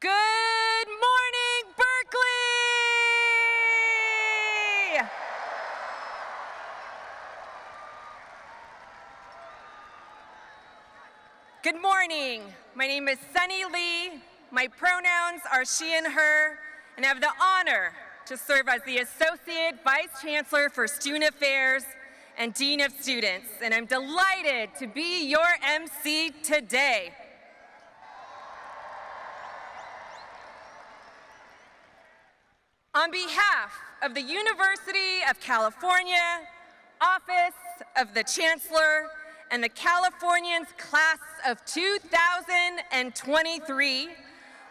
Good morning, Berkeley! Good morning. My name is Sunny Lee. My pronouns are she and her, and I have the honor to serve as the Associate Vice Chancellor for Student Affairs and Dean of Students, and I'm delighted to be your MC today. On behalf of the University of California, Office of the Chancellor, and the Californians class of 2023,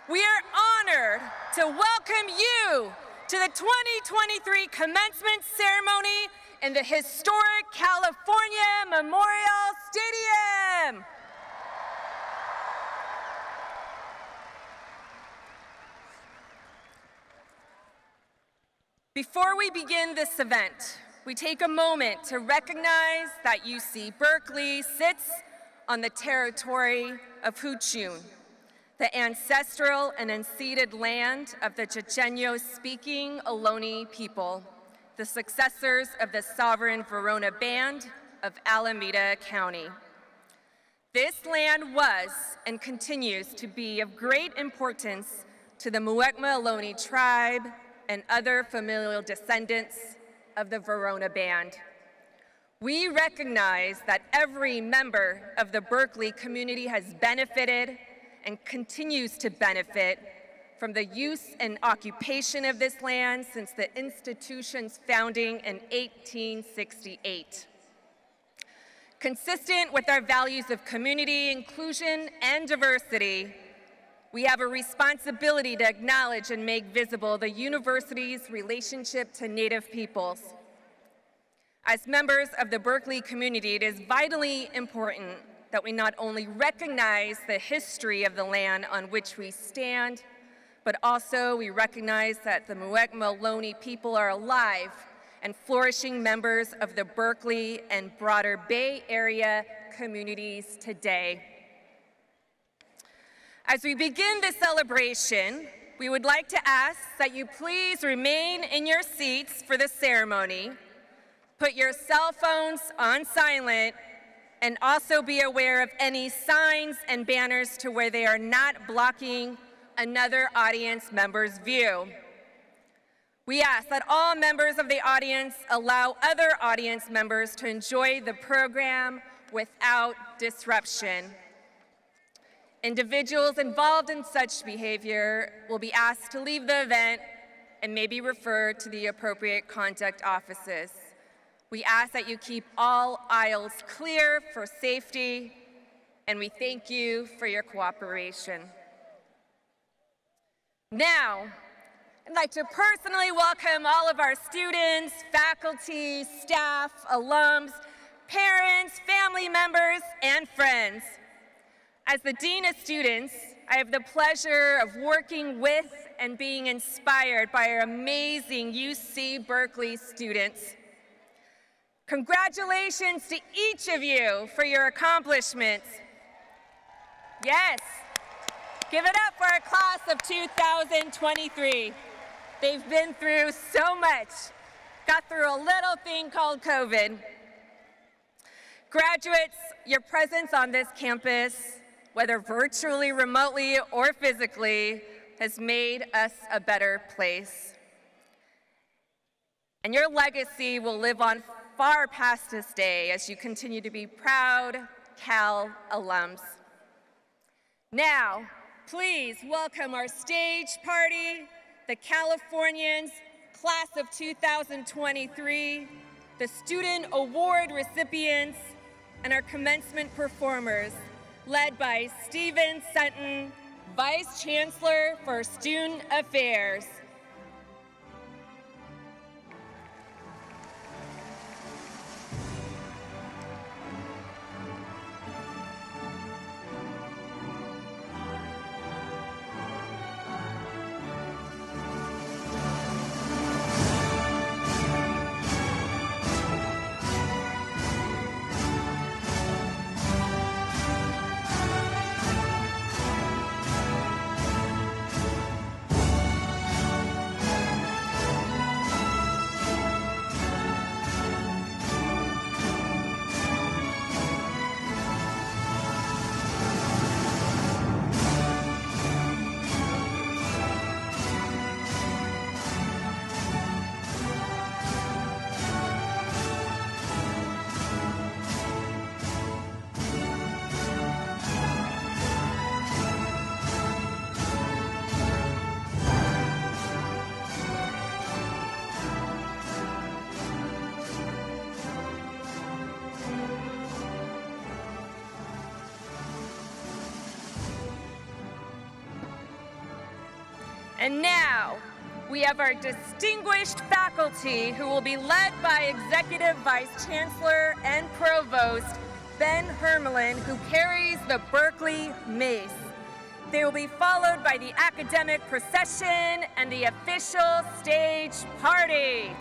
we are honored to welcome you to the 2023 commencement ceremony in the historic California Memorial Stadium. Before we begin this event, we take a moment to recognize that UC Berkeley sits on the territory of Huichin, the ancestral and unceded land of the Chochenyo-speaking Ohlone people, the successors of the sovereign Verona Band of Alameda County. This land was and continues to be of great importance to the Muwekma Ohlone tribe and other familial descendants of the Verona Band. We recognize that every member of the Berkeley community has benefited and continues to benefit from the use and occupation of this land since the institution's founding in 1868. Consistent with our values of community, inclusion, and diversity, we have a responsibility to acknowledge and make visible the university's relationship to Native peoples. As members of the Berkeley community, it is vitally important that we not only recognize the history of the land on which we stand, but also we recognize that the Muwekma Ohlone people are alive and flourishing members of the Berkeley and broader Bay Area communities today. As we begin this celebration, we would like to ask that you please remain in your seats for the ceremony, put your cell phones on silent, and also be aware of any signs and banners to where they are not blocking another audience member's view. We ask that all members of the audience allow other audience members to enjoy the program without disruption. Individuals involved in such behavior will be asked to leave the event and may be referred to the appropriate conduct offices. We ask that you keep all aisles clear for safety, and we thank you for your cooperation. Now, I'd like to personally welcome all of our students, faculty, staff, alums, parents, family members, and friends. As the Dean of Students, I have the pleasure of working with and being inspired by our amazing UC Berkeley students. Congratulations to each of you for your accomplishments. Yes, give it up for our class of 2023. They've been through so much, got through a little thing called COVID. Graduates, your presence on this campus whether virtually, remotely, or physically, has made us a better place. And your legacy will live on far past this day as you continue to be proud Cal alums. Now, please welcome our stage party, the Californians, class of 2023, the student award recipients, and our commencement performers led by Stephen Sutton, Vice Chancellor for Student Affairs. And now, we have our distinguished faculty who will be led by Executive Vice Chancellor and Provost Ben Hermalin, who carries the Berkeley Mace. They will be followed by the academic procession and the official stage party.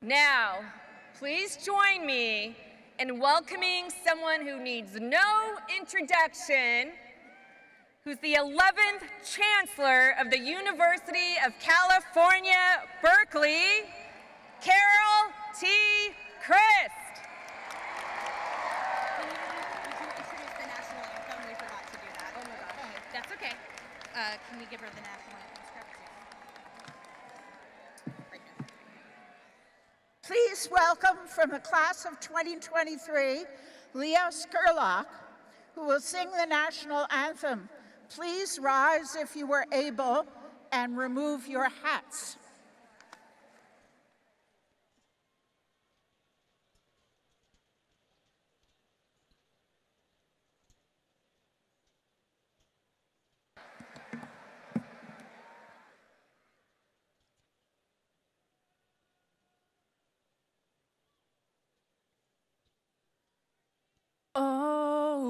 Now, please join me in welcoming someone who needs no introduction, who's the 11th Chancellor of the University of California, Berkeley, Carol T. Christ. Uh, can we give her the national anthem? Please welcome from the class of 2023, Leah Skurlock, who will sing the national anthem. Please rise if you were able and remove your hats.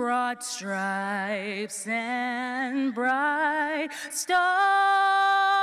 broad stripes and bright stars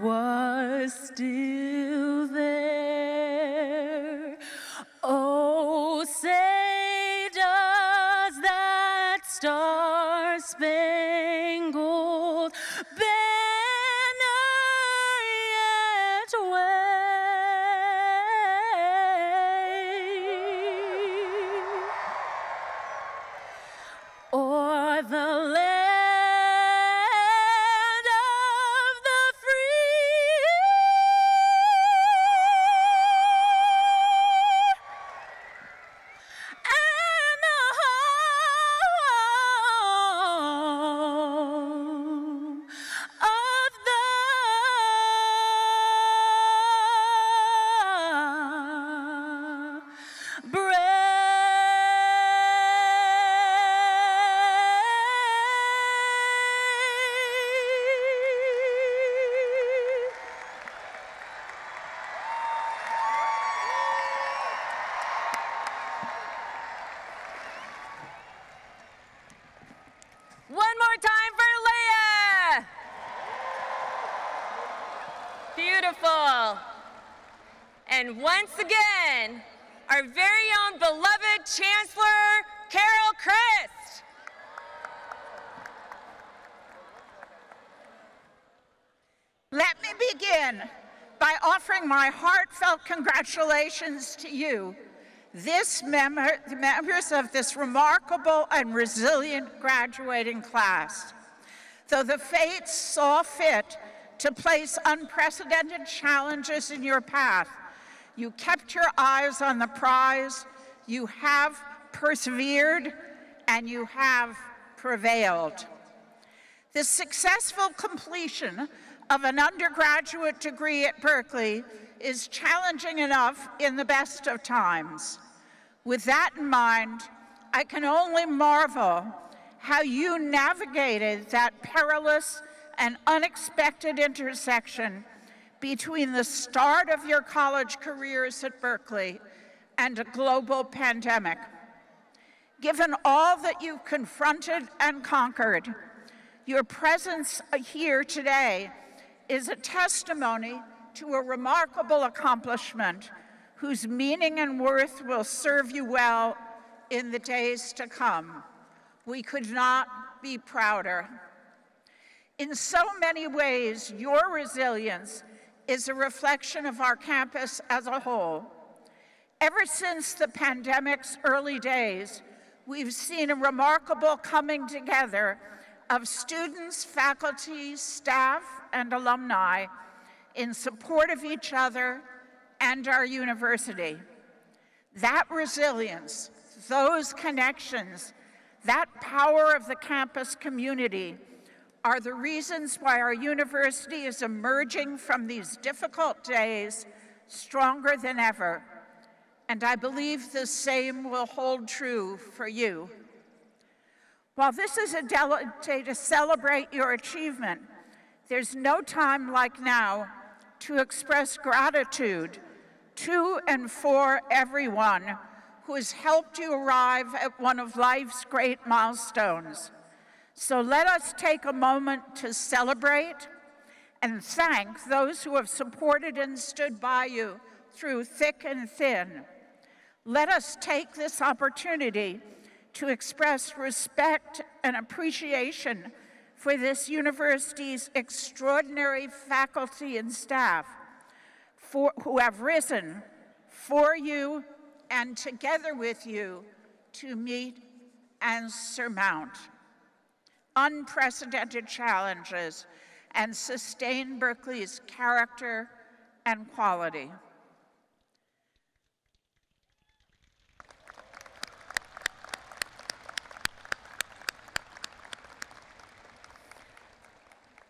was still once again, our very own beloved Chancellor, Carol Christ. Let me begin by offering my heartfelt congratulations to you, this member, the members of this remarkable and resilient graduating class. Though the fates saw fit to place unprecedented challenges in your path, you kept your eyes on the prize, you have persevered, and you have prevailed. The successful completion of an undergraduate degree at Berkeley is challenging enough in the best of times. With that in mind, I can only marvel how you navigated that perilous and unexpected intersection between the start of your college careers at Berkeley and a global pandemic. Given all that you've confronted and conquered, your presence here today is a testimony to a remarkable accomplishment whose meaning and worth will serve you well in the days to come. We could not be prouder. In so many ways, your resilience is a reflection of our campus as a whole. Ever since the pandemic's early days, we've seen a remarkable coming together of students, faculty, staff, and alumni in support of each other and our university. That resilience, those connections, that power of the campus community are the reasons why our university is emerging from these difficult days stronger than ever. And I believe the same will hold true for you. While this is a day to celebrate your achievement, there's no time like now to express gratitude to and for everyone who has helped you arrive at one of life's great milestones. So let us take a moment to celebrate and thank those who have supported and stood by you through thick and thin. Let us take this opportunity to express respect and appreciation for this university's extraordinary faculty and staff for, who have risen for you and together with you to meet and surmount unprecedented challenges and sustain Berkeley's character and quality.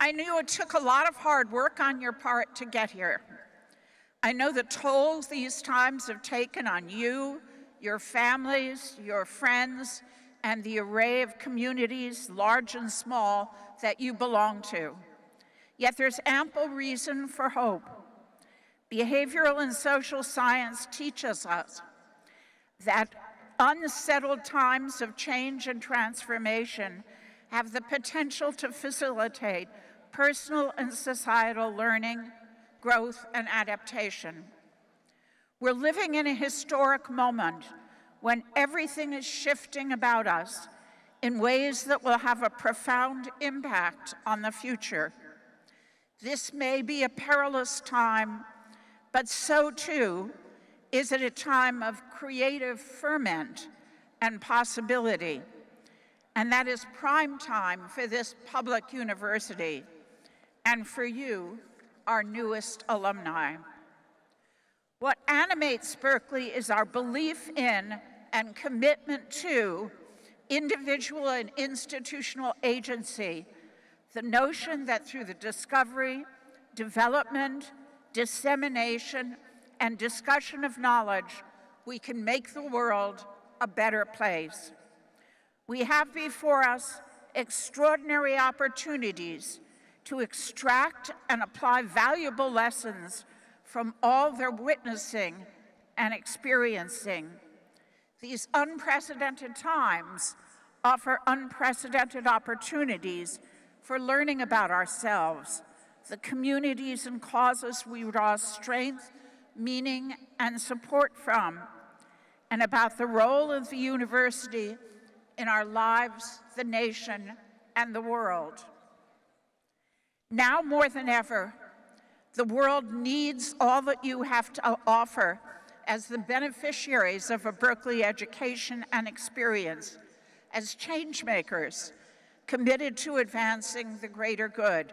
I knew it took a lot of hard work on your part to get here. I know the toll these times have taken on you, your families, your friends, and the array of communities, large and small, that you belong to. Yet there's ample reason for hope. Behavioral and social science teaches us that unsettled times of change and transformation have the potential to facilitate personal and societal learning, growth, and adaptation. We're living in a historic moment when everything is shifting about us in ways that will have a profound impact on the future. This may be a perilous time, but so too is it a time of creative ferment and possibility. And that is prime time for this public university and for you, our newest alumni. What animates Berkeley is our belief in and commitment to individual and institutional agency, the notion that through the discovery, development, dissemination, and discussion of knowledge, we can make the world a better place. We have before us extraordinary opportunities to extract and apply valuable lessons from all they're witnessing and experiencing. These unprecedented times offer unprecedented opportunities for learning about ourselves, the communities and causes we draw strength, meaning, and support from, and about the role of the university in our lives, the nation, and the world. Now more than ever, the world needs all that you have to offer as the beneficiaries of a Berkeley education and experience, as changemakers committed to advancing the greater good.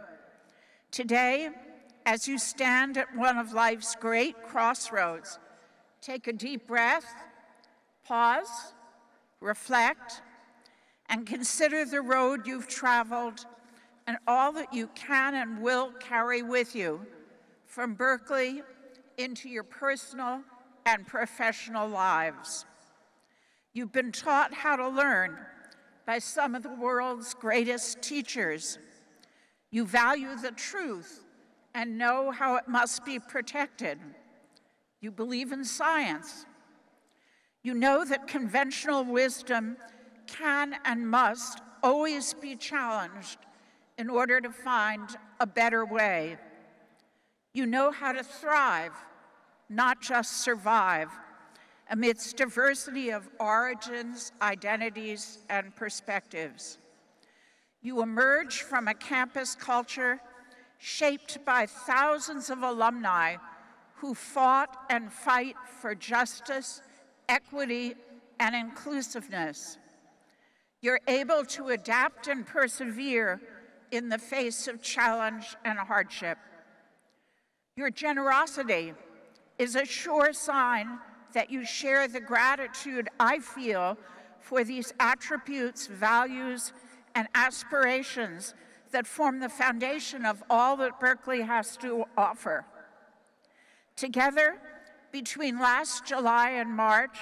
Today, as you stand at one of life's great crossroads, take a deep breath, pause, reflect, and consider the road you've traveled and all that you can and will carry with you from Berkeley into your personal and professional lives. You've been taught how to learn by some of the world's greatest teachers. You value the truth and know how it must be protected. You believe in science. You know that conventional wisdom can and must always be challenged in order to find a better way. You know how to thrive, not just survive, amidst diversity of origins, identities, and perspectives. You emerge from a campus culture shaped by thousands of alumni who fought and fight for justice, equity, and inclusiveness. You're able to adapt and persevere in the face of challenge and hardship. Your generosity is a sure sign that you share the gratitude I feel for these attributes, values, and aspirations that form the foundation of all that Berkeley has to offer. Together, between last July and March,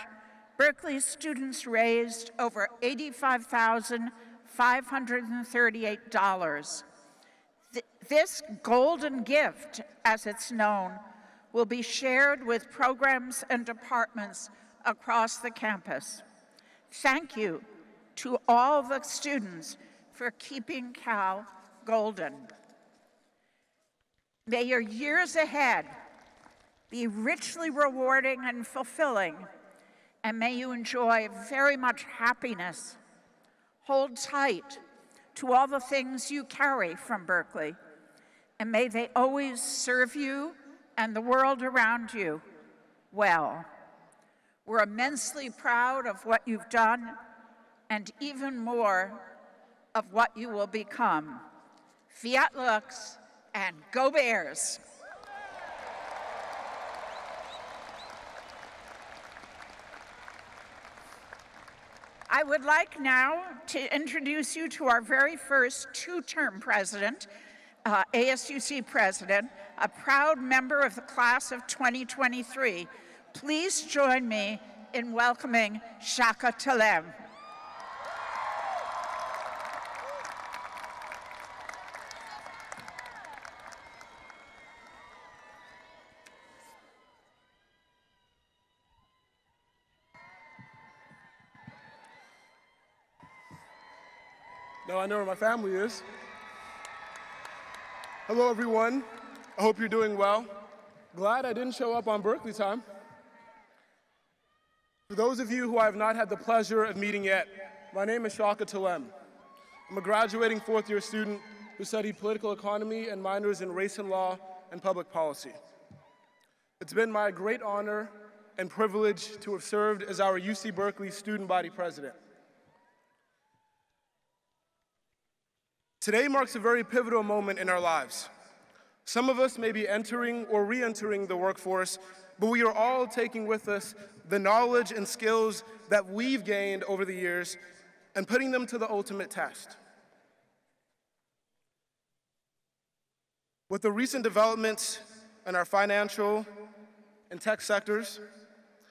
Berkeley students raised over $85,538. This golden gift, as it's known, will be shared with programs and departments across the campus. Thank you to all the students for keeping Cal golden. May your years ahead be richly rewarding and fulfilling, and may you enjoy very much happiness. Hold tight to all the things you carry from Berkeley and may they always serve you and the world around you well. We're immensely proud of what you've done and even more of what you will become. Fiat Lux and go Bears! I would like now to introduce you to our very first two-term president, uh, ASUC president, a proud member of the class of 2023. Please join me in welcoming Chaka Tellem. Now I know where my family is. Hello, everyone. I hope you're doing well. Glad I didn't show up on Berkeley time. For those of you who I have not had the pleasure of meeting yet, my name is Chaka Tellem. I'm a graduating fourth year student who studied political economy and minors in race and law and public policy. It's been my great honor and privilege to have served as our UC Berkeley student body president. Today marks a very pivotal moment in our lives. Some of us may be entering or re entering the workforce, but we are all taking with us the knowledge and skills that we've gained over the years and putting them to the ultimate test. With the recent developments in our financial and tech sectors,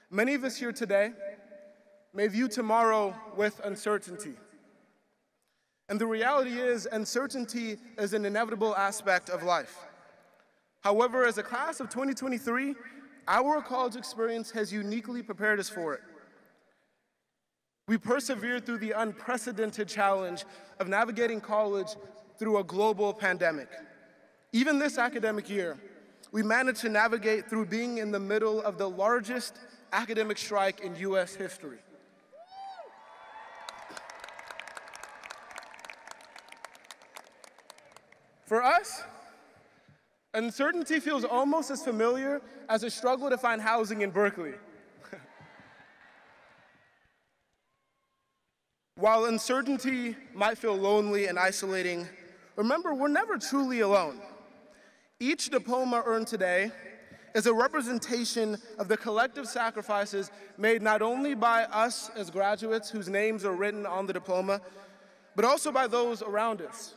many of us here today may view tomorrow with uncertainty. And the reality is, uncertainty is an inevitable aspect of life. However, as a class of 2023, our college experience has uniquely prepared us for it. We persevered through the unprecedented challenge of navigating college through a global pandemic. Even this academic year, we managed to navigate through being in the middle of the largest academic strike in US history. For us, uncertainty feels almost as familiar as a struggle to find housing in Berkeley. While uncertainty might feel lonely and isolating, remember we're never truly alone. Each diploma earned today is a representation of the collective sacrifices made not only by us as graduates whose names are written on the diploma, but also by those around us,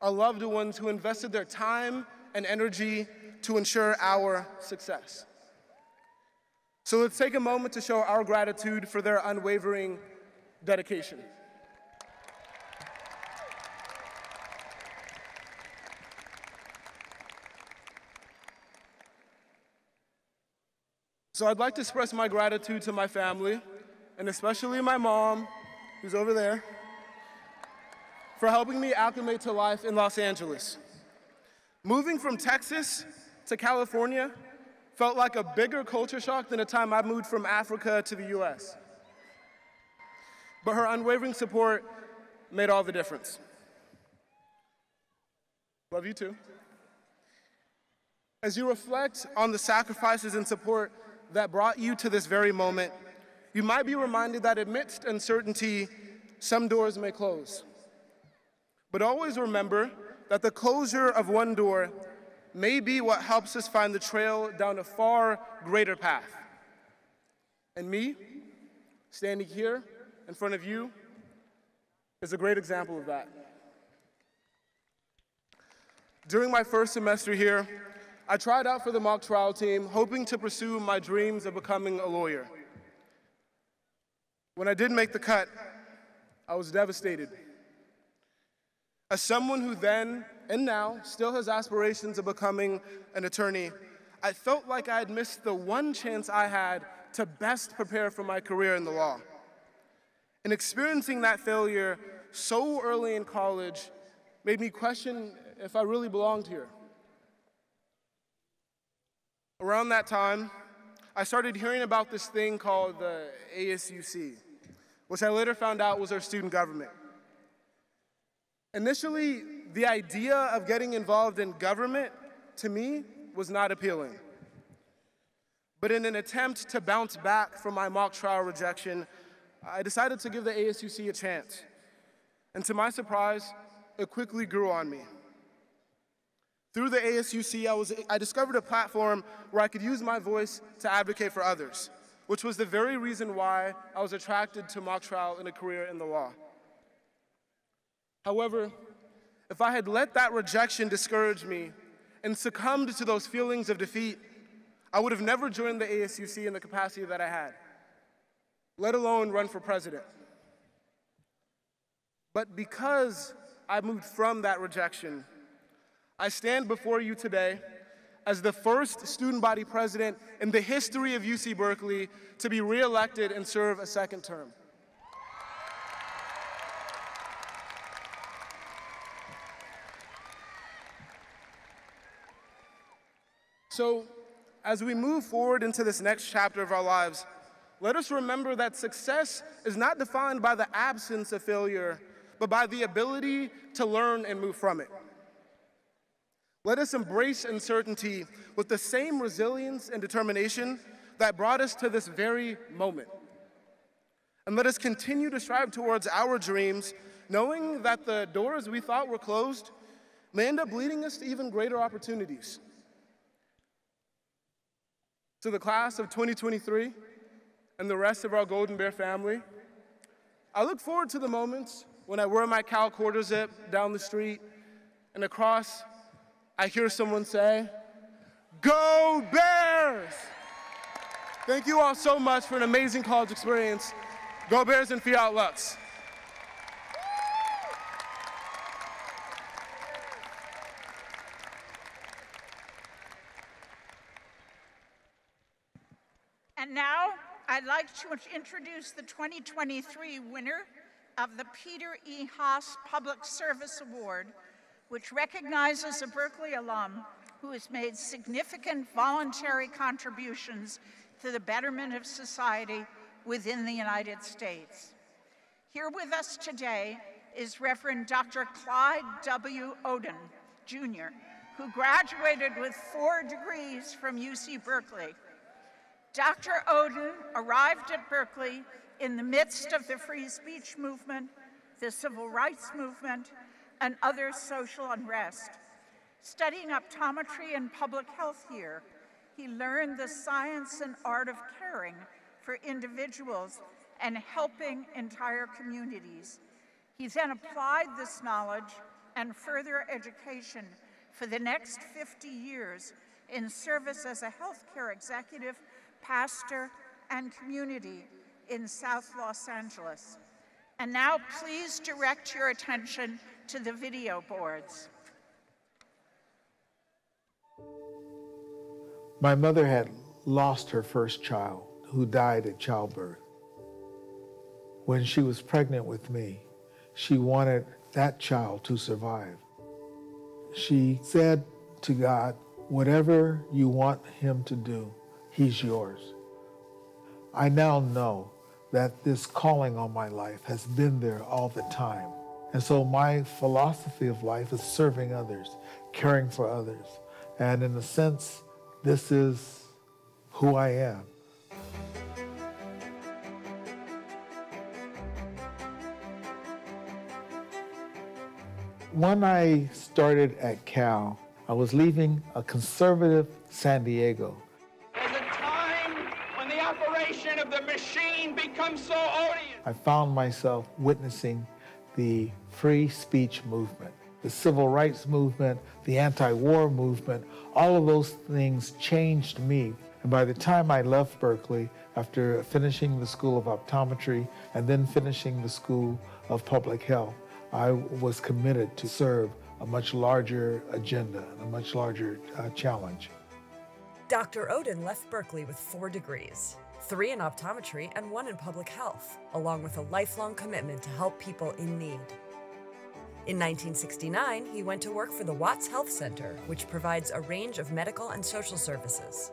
our loved ones who invested their time and energy to ensure our success. So let's take a moment to show our gratitude for their unwavering dedication. So I'd like to express my gratitude to my family, and especially my mom, who's over there, for helping me acclimate to life in Los Angeles. Moving from Texas to California felt like a bigger culture shock than the time I moved from Africa to the US. But her unwavering support made all the difference. Love you too. As you reflect on the sacrifices and support that brought you to this very moment, you might be reminded that amidst uncertainty, some doors may close. But always remember that the closure of one door may be what helps us find the trail down a far greater path. And me, standing here in front of you, is a great example of that. During my first semester here, I tried out for the mock trial team, hoping to pursue my dreams of becoming a lawyer. When I did make the cut, I was devastated. As someone who then and now still has aspirations of becoming an attorney, I felt like I had missed the one chance I had to best prepare for my career in the law. And experiencing that failure so early in college made me question if I really belonged here. Around that time, I started hearing about this thing called the ASUC, which I later found out was our student government. Initially, the idea of getting involved in government to me was not appealing. But in an attempt to bounce back from my mock trial rejection, I decided to give the ASUC a chance. And to my surprise, it quickly grew on me. Through the ASUC, I, was, I discovered a platform where I could use my voice to advocate for others, which was the very reason why I was attracted to mock trial and a career in the law. However, if I had let that rejection discourage me and succumbed to those feelings of defeat, I would have never joined the ASUC in the capacity that I had, let alone run for president. But because I moved from that rejection, I stand before you today as the first student body president in the history of UC Berkeley to be reelected and serve a second term. So, as we move forward into this next chapter of our lives, let us remember that success is not defined by the absence of failure, but by the ability to learn and move from it. Let us embrace uncertainty with the same resilience and determination that brought us to this very moment. And let us continue to strive towards our dreams, knowing that the doors we thought were closed may end up leading us to even greater opportunities. To the class of 2023 and the rest of our Golden Bear family, I look forward to the moments when I wear my Cal quarter zip down the street and across I hear someone say, Go Bears! Thank you all so much for an amazing college experience. Go Bears and Fiat Lux. Now I'd like to introduce the 2023 winner of the Peter E. Haas Public Service Award which recognizes a Berkeley alum who has made significant voluntary contributions to the betterment of society within the United States. Here with us today is Reverend Dr. Clyde W. Oden, Jr., who graduated with four degrees from UC Berkeley. Dr. Oden arrived at Berkeley in the midst of the free speech movement, the civil rights movement, and other social unrest. Studying optometry and public health here, he learned the science and art of caring for individuals and helping entire communities. He then applied this knowledge and further education for the next 50 years in service as a healthcare executive, pastor, and community in South Los Angeles. And now please direct your attention to the video boards. My mother had lost her first child who died at childbirth. When she was pregnant with me, she wanted that child to survive. She said to God, Whatever you want him to do, he's yours. I now know that this calling on my life has been there all the time. And so my philosophy of life is serving others, caring for others. And in a sense, this is who I am. When I started at Cal, I was leaving a conservative San Diego. I found myself witnessing the free speech movement, the civil rights movement, the anti-war movement, all of those things changed me. And by the time I left Berkeley, after finishing the School of Optometry and then finishing the School of Public Health, I was committed to serve a much larger agenda and a much larger uh, challenge. Dr. Oden left Berkeley with four degrees three in optometry and one in public health, along with a lifelong commitment to help people in need. In 1969, he went to work for the Watts Health Center, which provides a range of medical and social services.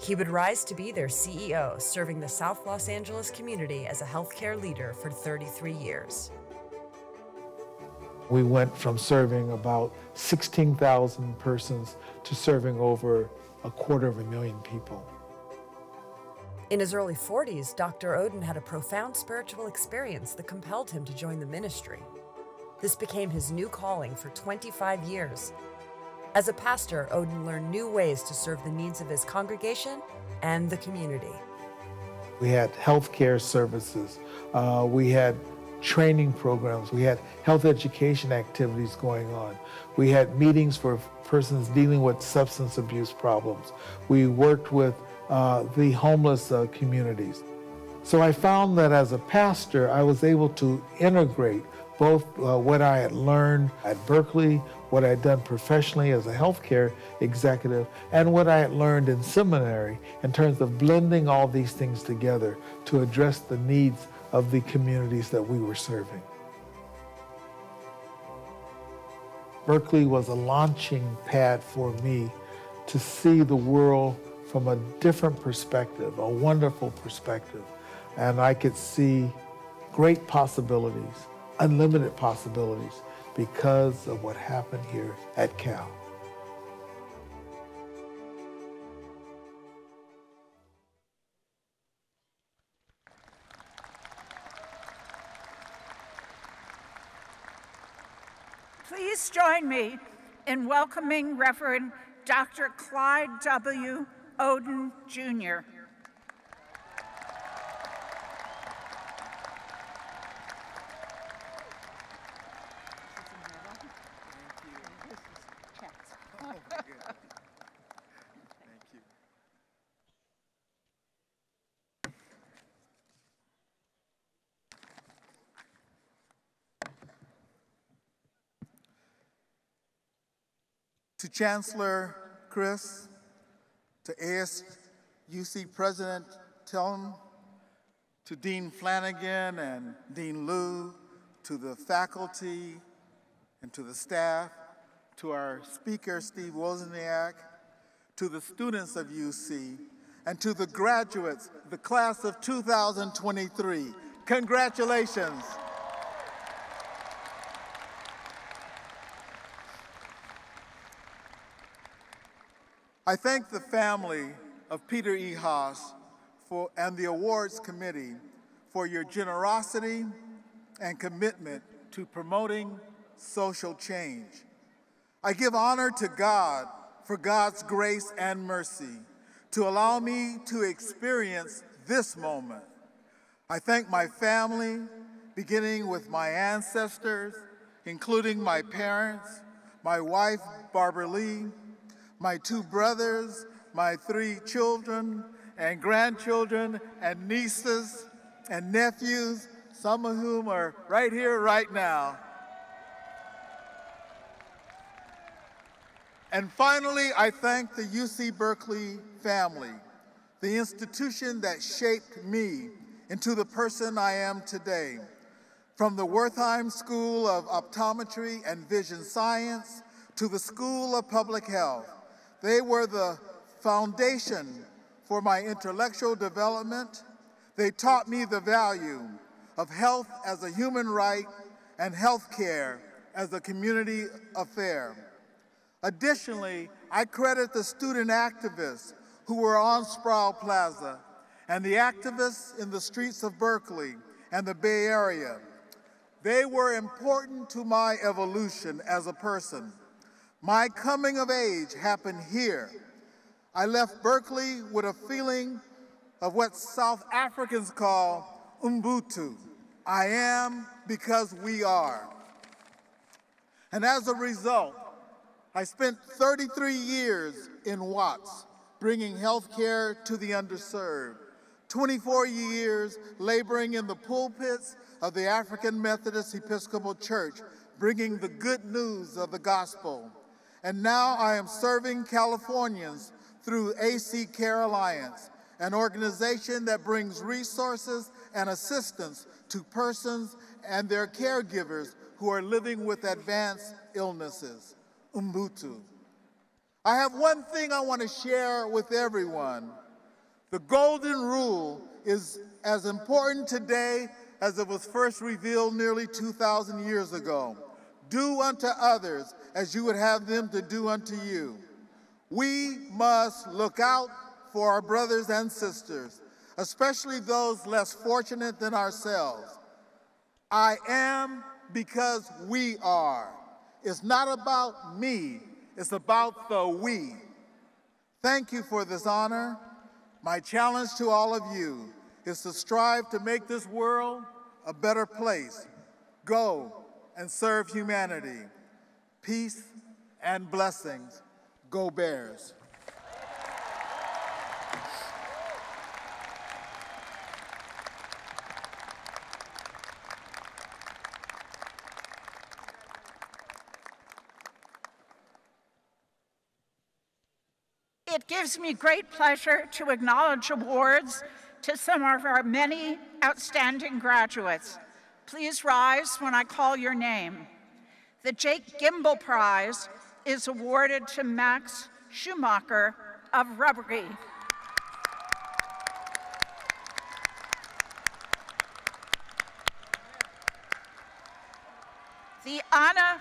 He would rise to be their CEO, serving the South Los Angeles community as a healthcare leader for 33 years. We went from serving about 16,000 persons to serving over a quarter of a million people. In his early 40s, Dr. Oden had a profound spiritual experience that compelled him to join the ministry. This became his new calling for 25 years. As a pastor, Oden learned new ways to serve the needs of his congregation and the community. We had healthcare services. Uh, we had training programs. We had health education activities going on. We had meetings for persons dealing with substance abuse problems. We worked with uh, the homeless uh, communities. So I found that as a pastor, I was able to integrate both uh, what I had learned at Berkeley, what I had done professionally as a healthcare executive, and what I had learned in seminary in terms of blending all these things together to address the needs of the communities that we were serving. Berkeley was a launching pad for me to see the world from a different perspective, a wonderful perspective. And I could see great possibilities, unlimited possibilities, because of what happened here at Cal. Please join me in welcoming Reverend Dr. Clyde W. Oden, Jr. To Chancellor Christ, to ASUC President Tellem, to Dean Flanagan and Dean Liu, to the faculty and to the staff, to our speaker, Steve Wozniak, to the students of UC, and to the graduates, the class of 2023. Congratulations. I thank the family of Peter E. Haas for, and the awards committee for your generosity and commitment to promoting social change. I give honor to God for God's grace and mercy to allow me to experience this moment. I thank my family, beginning with my ancestors, including my parents, my wife, Barbara Lee, my two brothers, my three children and grandchildren and nieces and nephews, some of whom are right here right now. And finally, I thank the UC Berkeley family, the institution that shaped me into the person I am today. From the Wertheim School of Optometry and Vision Science to the School of Public Health, they were the foundation for my intellectual development. They taught me the value of health as a human right and health care as a community affair. Additionally, I credit the student activists who were on Sproul Plaza and the activists in the streets of Berkeley and the Bay Area. They were important to my evolution as a person. My coming of age happened here. I left Berkeley with a feeling of what South Africans call Ubuntu. I am because we are. And as a result, I spent 33 years in Watts, bringing health care to the underserved. 24 years laboring in the pulpits of the African Methodist Episcopal Church, bringing the good news of the gospel and now I am serving Californians through AC Care Alliance, an organization that brings resources and assistance to persons and their caregivers who are living with advanced illnesses, Ubuntu. I have one thing I want to share with everyone. The golden rule is as important today as it was first revealed nearly 2,000 years ago. Do unto others as you would have them to do unto you. We must look out for our brothers and sisters, especially those less fortunate than ourselves. I am because we are. It's not about me, it's about the we. Thank you for this honor. My challenge to all of you is to strive to make this world a better place. Go and serve humanity. Peace and blessings. Go Bears. It gives me great pleasure to acknowledge awards to some of our many outstanding graduates. Please rise when I call your name. The Jake Gimbel Prize is awarded to Max Schumacher of rugby. The Anna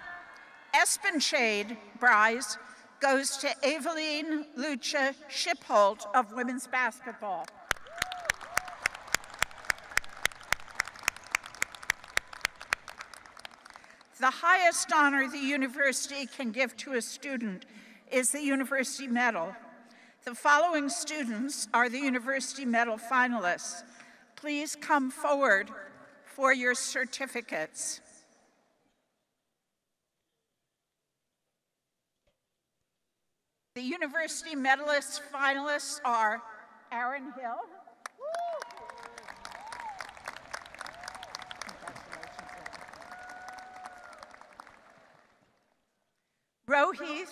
Espenschade Prize goes to Evelien Lutje Schipholt of women's basketball. The highest honor the university can give to a student is the University Medal. The following students are the University Medal finalists. Please come forward for your certificates. The University Medalist finalists are Aaron Hill. Rohith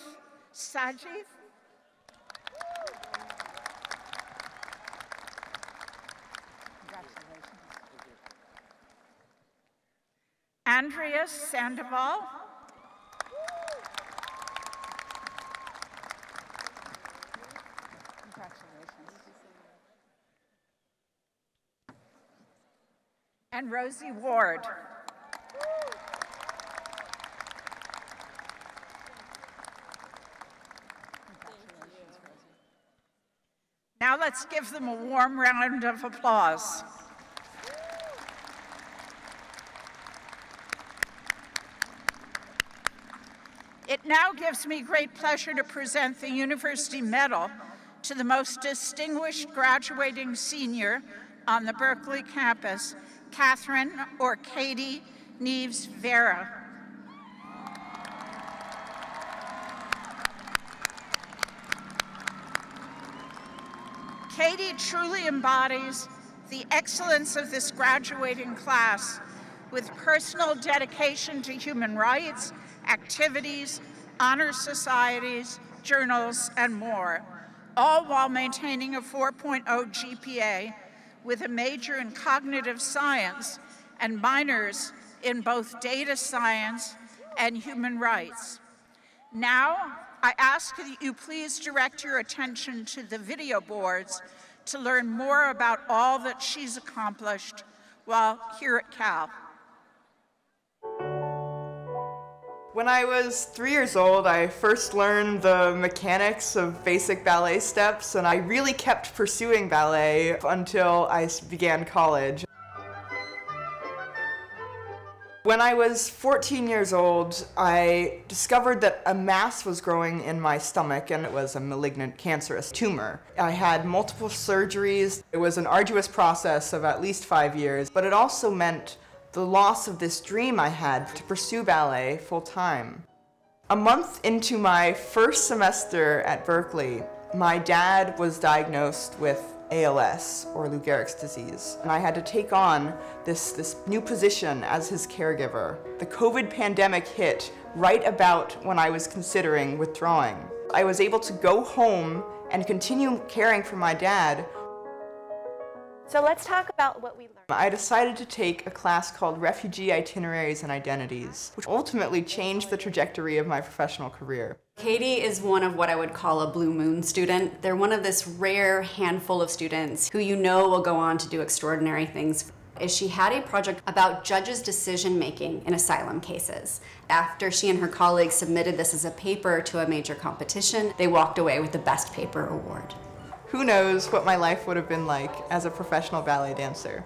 Sajiv. Andreas Sandoval. And Rosie Ward. Now let's give them a warm round of applause. It now gives me great pleasure to present the University Medal to the most distinguished graduating senior on the Berkeley campus, Catherine or Katie Nieves Vera. Katie truly embodies the excellence of this graduating class with personal dedication to human rights, activities, honor societies, journals, and more, all while maintaining a 4.0 GPA with a major in cognitive science and minors in both data science and human rights. Now, I ask that you please direct your attention to the video boards to learn more about all that she's accomplished while here at Cal. When I was three years old, I first learned the mechanics of basic ballet steps, and I really kept pursuing ballet until I began college. When I was 14 years old, I discovered that a mass was growing in my stomach and it was a malignant cancerous tumor. I had multiple surgeries. It was an arduous process of at least five years, but it also meant the loss of this dream I had to pursue ballet full time. A month into my first semester at Berkeley, my dad was diagnosed with ALS, or Lou Gehrig's disease. And I had to take on this, this new position as his caregiver. The COVID pandemic hit right about when I was considering withdrawing. I was able to go home and continue caring for my dad so let's talk about what we. I decided to take a class called Refugee Itineraries and Identities, which ultimately changed the trajectory of my professional career. Katie is one of what I would call a blue moon student. They're one of this rare handful of students who you know will go on to do extraordinary things. Is she had a project about judges' decision making in asylum cases. After she and her colleagues submitted this as a paper to a major competition, they walked away with the Best Paper Award. Who knows what my life would have been like as a professional ballet dancer.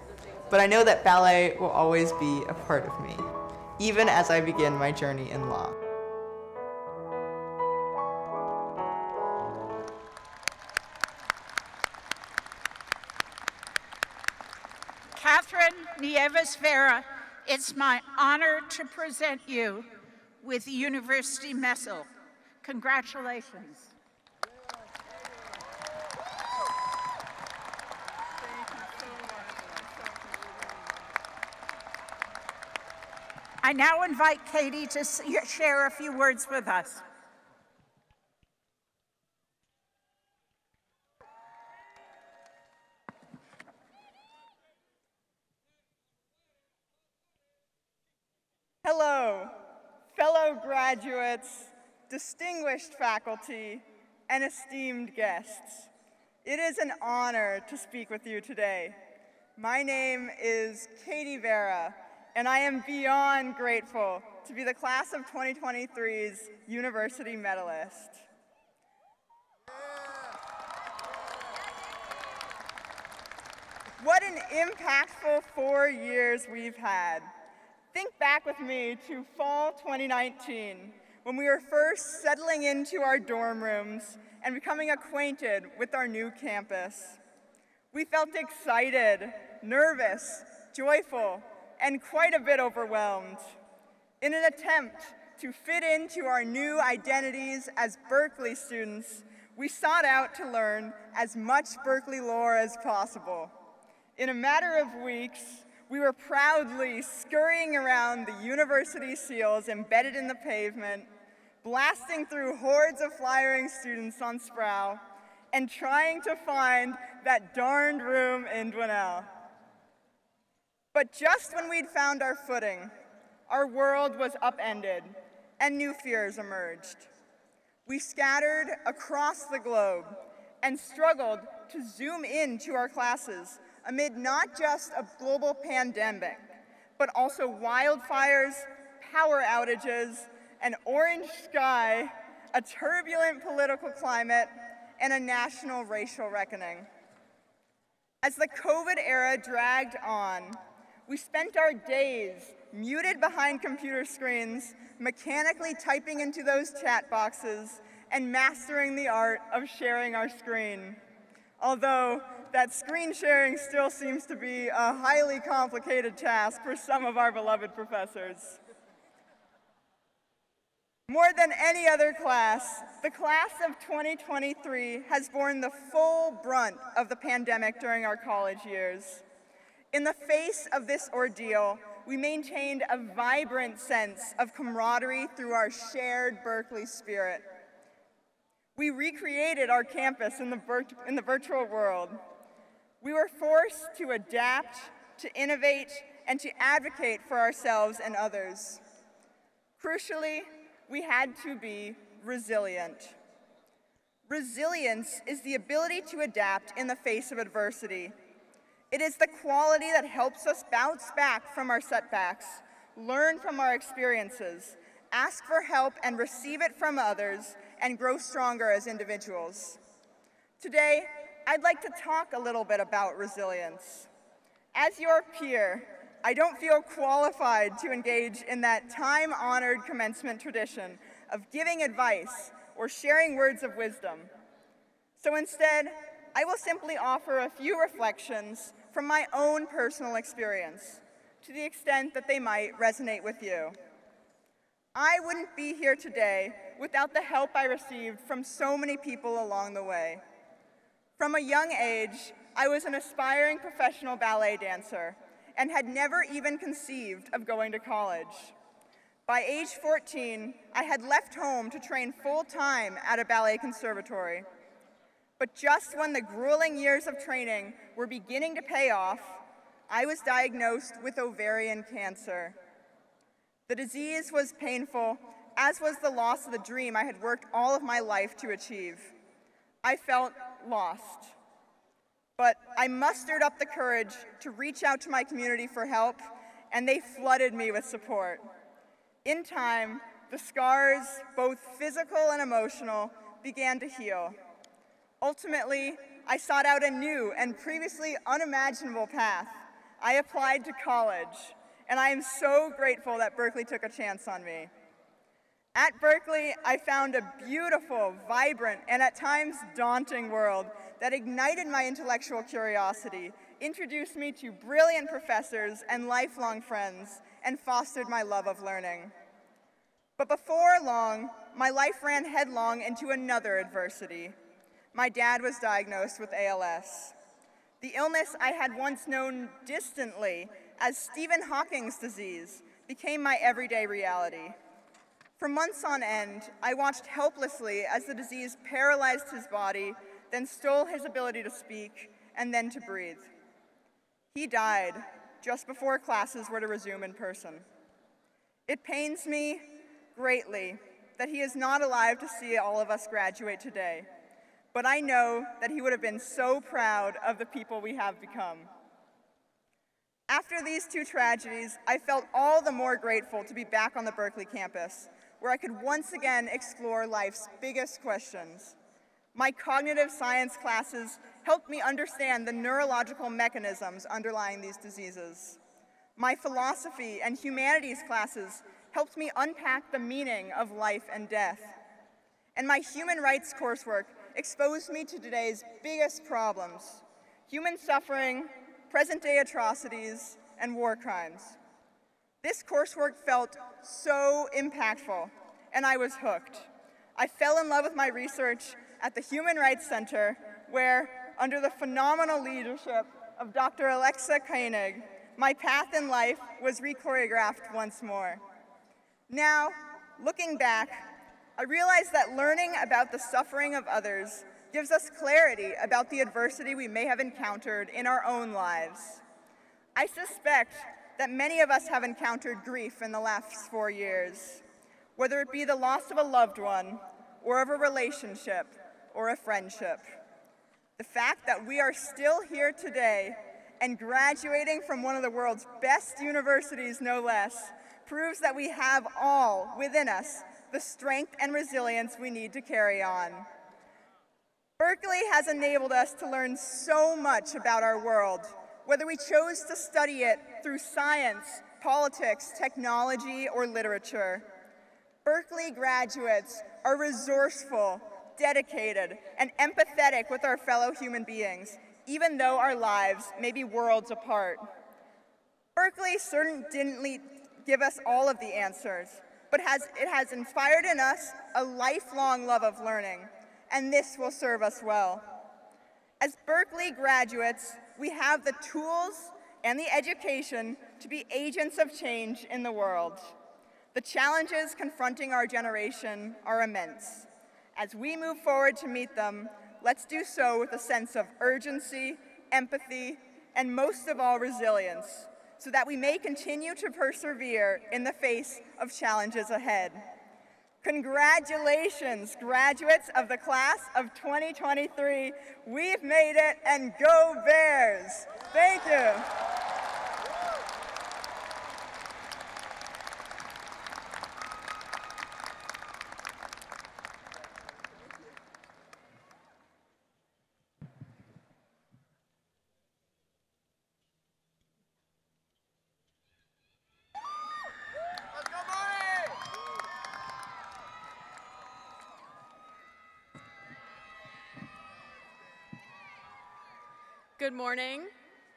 But I know that ballet will always be a part of me, even as I begin my journey in law. Catherine Nieves Vera, it's my honor to present you with the University Medal. Congratulations. I now invite Katie to share a few words with us. Hello, fellow graduates, distinguished faculty, and esteemed guests. It is an honor to speak with you today. My name is Katie Vera, and I am beyond grateful to be the class of 2023's university medalist. What an impactful four years we've had. Think back with me to fall 2019, when we were first settling into our dorm rooms and becoming acquainted with our new campus. We felt excited, nervous, joyful, and quite a bit overwhelmed. In an attempt to fit into our new identities as Berkeley students, we sought out to learn as much Berkeley lore as possible. In a matter of weeks, we were proudly scurrying around the university seals embedded in the pavement, blasting through hordes of flyering students on Sproul, and trying to find that darned room in Dwinelle. But just when we'd found our footing, our world was upended and new fears emerged. We scattered across the globe and struggled to zoom in to our classes amid not just a global pandemic, but also wildfires, power outages, an orange sky, a turbulent political climate, and a national racial reckoning. As the COVID era dragged on, we spent our days muted behind computer screens, mechanically typing into those chat boxes, and mastering the art of sharing our screen. Although that screen sharing still seems to be a highly complicated task for some of our beloved professors. More than any other class, the class of 2023 has borne the full brunt of the pandemic during our college years. In the face of this ordeal, we maintained a vibrant sense of camaraderie through our shared Berkeley spirit. We recreated our campus in the, in the virtual world. We were forced to adapt, to innovate, and to advocate for ourselves and others. Crucially, we had to be resilient. Resilience is the ability to adapt in the face of adversity. It is the quality that helps us bounce back from our setbacks, learn from our experiences, ask for help and receive it from others, and grow stronger as individuals. Today, I'd like to talk a little bit about resilience. As your peer, I don't feel qualified to engage in that time-honored commencement tradition of giving advice or sharing words of wisdom. So instead, I will simply offer a few reflections from my own personal experience, to the extent that they might resonate with you. I wouldn't be here today without the help I received from so many people along the way. From a young age, I was an aspiring professional ballet dancer and had never even conceived of going to college. By age 14, I had left home to train full-time at a ballet conservatory. But just when the grueling years of training were beginning to pay off, I was diagnosed with ovarian cancer. The disease was painful, as was the loss of the dream I had worked all of my life to achieve. I felt lost. But I mustered up the courage to reach out to my community for help, and they flooded me with support. In time, the scars, both physical and emotional, began to heal. Ultimately, I sought out a new and previously unimaginable path. I applied to college, and I am so grateful that Berkeley took a chance on me. At Berkeley, I found a beautiful, vibrant, and at times daunting world that ignited my intellectual curiosity, introduced me to brilliant professors and lifelong friends, and fostered my love of learning. But before long, my life ran headlong into another adversity. My dad was diagnosed with ALS. The illness I had once known distantly as Stephen Hawking's disease became my everyday reality. For months on end, I watched helplessly as the disease paralyzed his body then stole his ability to speak, and then to breathe. He died just before classes were to resume in person. It pains me greatly that he is not alive to see all of us graduate today. But I know that he would have been so proud of the people we have become. After these two tragedies, I felt all the more grateful to be back on the Berkeley campus, where I could once again explore life's biggest questions. My cognitive science classes helped me understand the neurological mechanisms underlying these diseases. My philosophy and humanities classes helped me unpack the meaning of life and death. And my human rights coursework exposed me to today's biggest problems, human suffering, present-day atrocities, and war crimes. This coursework felt so impactful, and I was hooked. I fell in love with my research at the Human Rights Center, where, under the phenomenal leadership of Dr. Alexa Koenig, my path in life was re-choreographed once more. Now, looking back, I realize that learning about the suffering of others gives us clarity about the adversity we may have encountered in our own lives. I suspect that many of us have encountered grief in the last four years, whether it be the loss of a loved one, or of a relationship, or a friendship. The fact that we are still here today and graduating from one of the world's best universities, no less, proves that we have all within us the strength and resilience we need to carry on. Berkeley has enabled us to learn so much about our world, whether we chose to study it through science, politics, technology, or literature. Berkeley graduates are resourceful, dedicated, and empathetic with our fellow human beings, even though our lives may be worlds apart. Berkeley certainly didn't give us all of the answers, but has, it has inspired in us a lifelong love of learning, and this will serve us well. As Berkeley graduates, we have the tools and the education to be agents of change in the world. The challenges confronting our generation are immense. As we move forward to meet them, let's do so with a sense of urgency, empathy, and most of all, resilience, so that we may continue to persevere in the face of challenges ahead. Congratulations, graduates of the class of 2023. We've made it, and go Bears! Thank you. Good morning.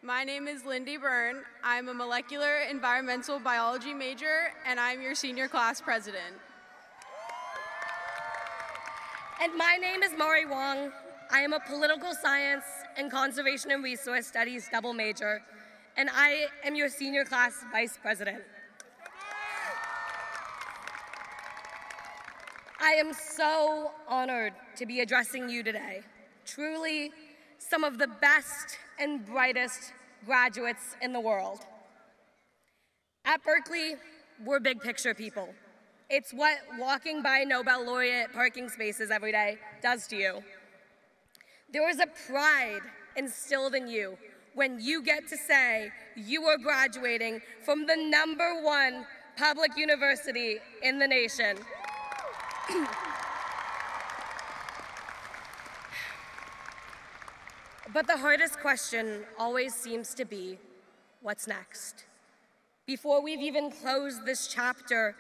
My name is Lindy Byrne. I'm a molecular environmental biology major, and I'm your senior class president. And my name is Mari Wong. I am a political science and conservation and resource studies double major, and I am your senior class vice president. I am so honored to be addressing you today. Truly, some of the best and brightest graduates in the world. At Berkeley, we're big picture people. It's what walking by Nobel laureate parking spaces every day does to you. There is a pride instilled in you when you get to say you are graduating from the number one public university in the nation. But the hardest question always seems to be, what's next? Before we've even closed this chapter,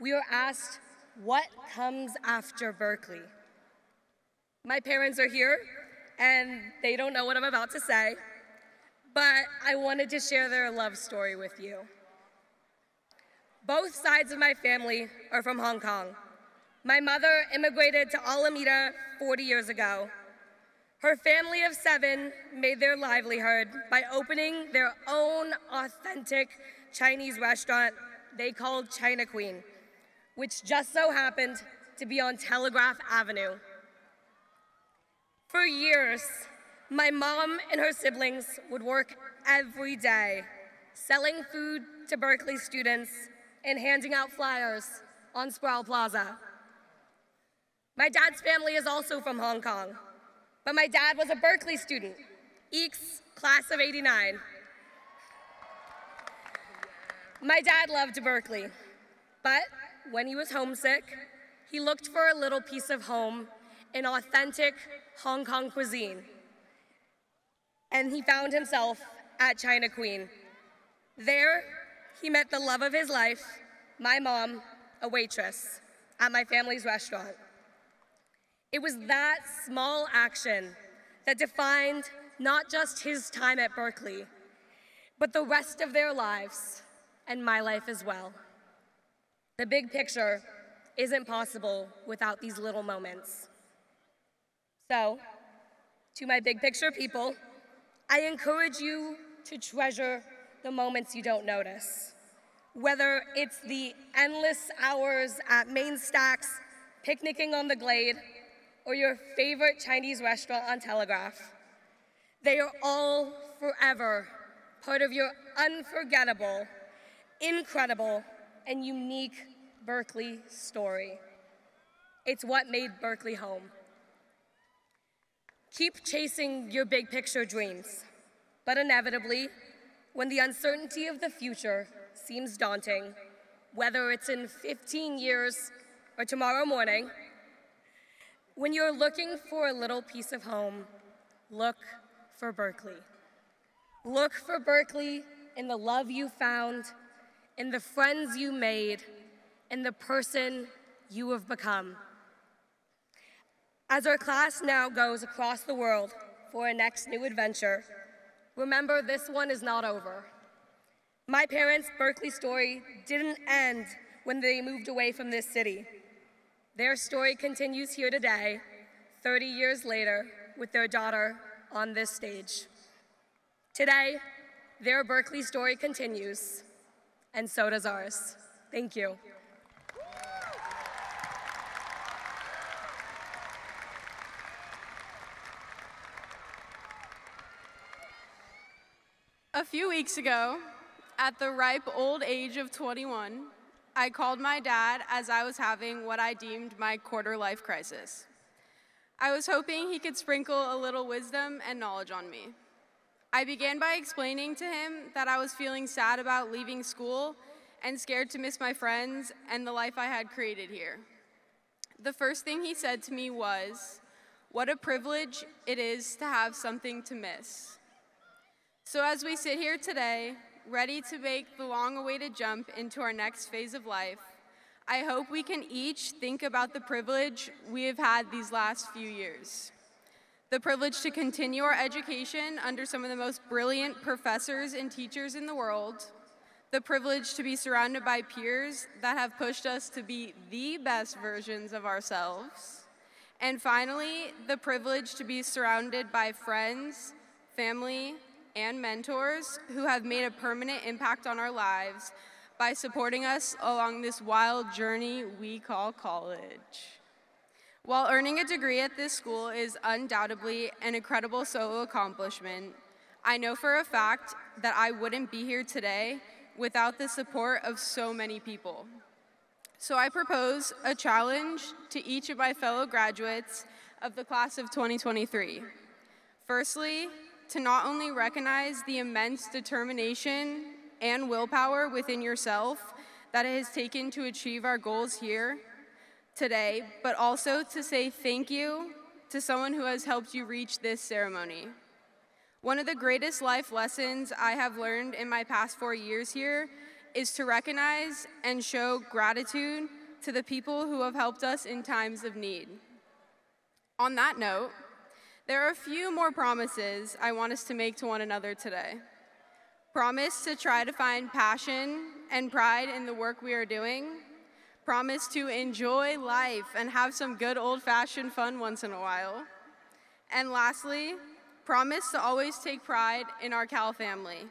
we are asked, what comes after Berkeley? My parents are here, and they don't know what I'm about to say, but I wanted to share their love story with you. Both sides of my family are from Hong Kong. My mother immigrated to Alameda 40 years ago, her family of seven made their livelihood by opening their own authentic Chinese restaurant they called China Queen, which just so happened to be on Telegraph Avenue. For years, my mom and her siblings would work every day, selling food to Berkeley students and handing out flyers on Sproul Plaza. My dad's family is also from Hong Kong, but my dad was a Berkeley student, EECS class of 89. My dad loved Berkeley, but when he was homesick, he looked for a little piece of home in authentic Hong Kong cuisine. And he found himself at China Queen. There, he met the love of his life, my mom, a waitress at my family's restaurant. It was that small action that defined not just his time at Berkeley, but the rest of their lives and my life as well. The big picture isn't possible without these little moments. So, to my big picture people, I encourage you to treasure the moments you don't notice. Whether it's the endless hours at Main Stacks, picnicking on the Glade, or your favorite Chinese restaurant on Telegraph, they are all forever part of your unforgettable, incredible, and unique Berkeley story. It's what made Berkeley home. Keep chasing your big picture dreams, but inevitably, when the uncertainty of the future seems daunting, whether it's in 15 years or tomorrow morning, when you're looking for a little piece of home, look for Berkeley. Look for Berkeley in the love you found, in the friends you made, in the person you have become. As our class now goes across the world for a next new adventure, remember this one is not over. My parents' Berkeley story didn't end when they moved away from this city. Their story continues here today, 30 years later, with their daughter on this stage. Today, their Berkeley story continues, and so does ours. Thank you. A few weeks ago, at the ripe old age of 21, I called my dad as I was having what I deemed my quarter life crisis. I was hoping he could sprinkle a little wisdom and knowledge on me. I began by explaining to him that I was feeling sad about leaving school and scared to miss my friends and the life I had created here. The first thing he said to me was, What a privilege it is to have something to miss. So, as we sit here today, ready to make the long awaited jump into our next phase of life, I hope we can each think about the privilege we have had these last few years. The privilege to continue our education under some of the most brilliant professors and teachers in the world. The privilege to be surrounded by peers that have pushed us to be the best versions of ourselves. And finally, the privilege to be surrounded by friends, family, and mentors who have made a permanent impact on our lives by supporting us along this wild journey we call college. While earning a degree at this school is undoubtedly an incredible solo accomplishment, I know for a fact that I wouldn't be here today without the support of so many people. So I propose a challenge to each of my fellow graduates of the class of 2023. Firstly, to not only recognize the immense determination and willpower within yourself that it has taken to achieve our goals here today, but also to say thank you to someone who has helped you reach this ceremony. One of the greatest life lessons I have learned in my past four years here is to recognize and show gratitude to the people who have helped us in times of need. On that note, there are a few more promises I want us to make to one another today. Promise to try to find passion and pride in the work we are doing. Promise to enjoy life and have some good old fashioned fun once in a while. And lastly, promise to always take pride in our Cal family.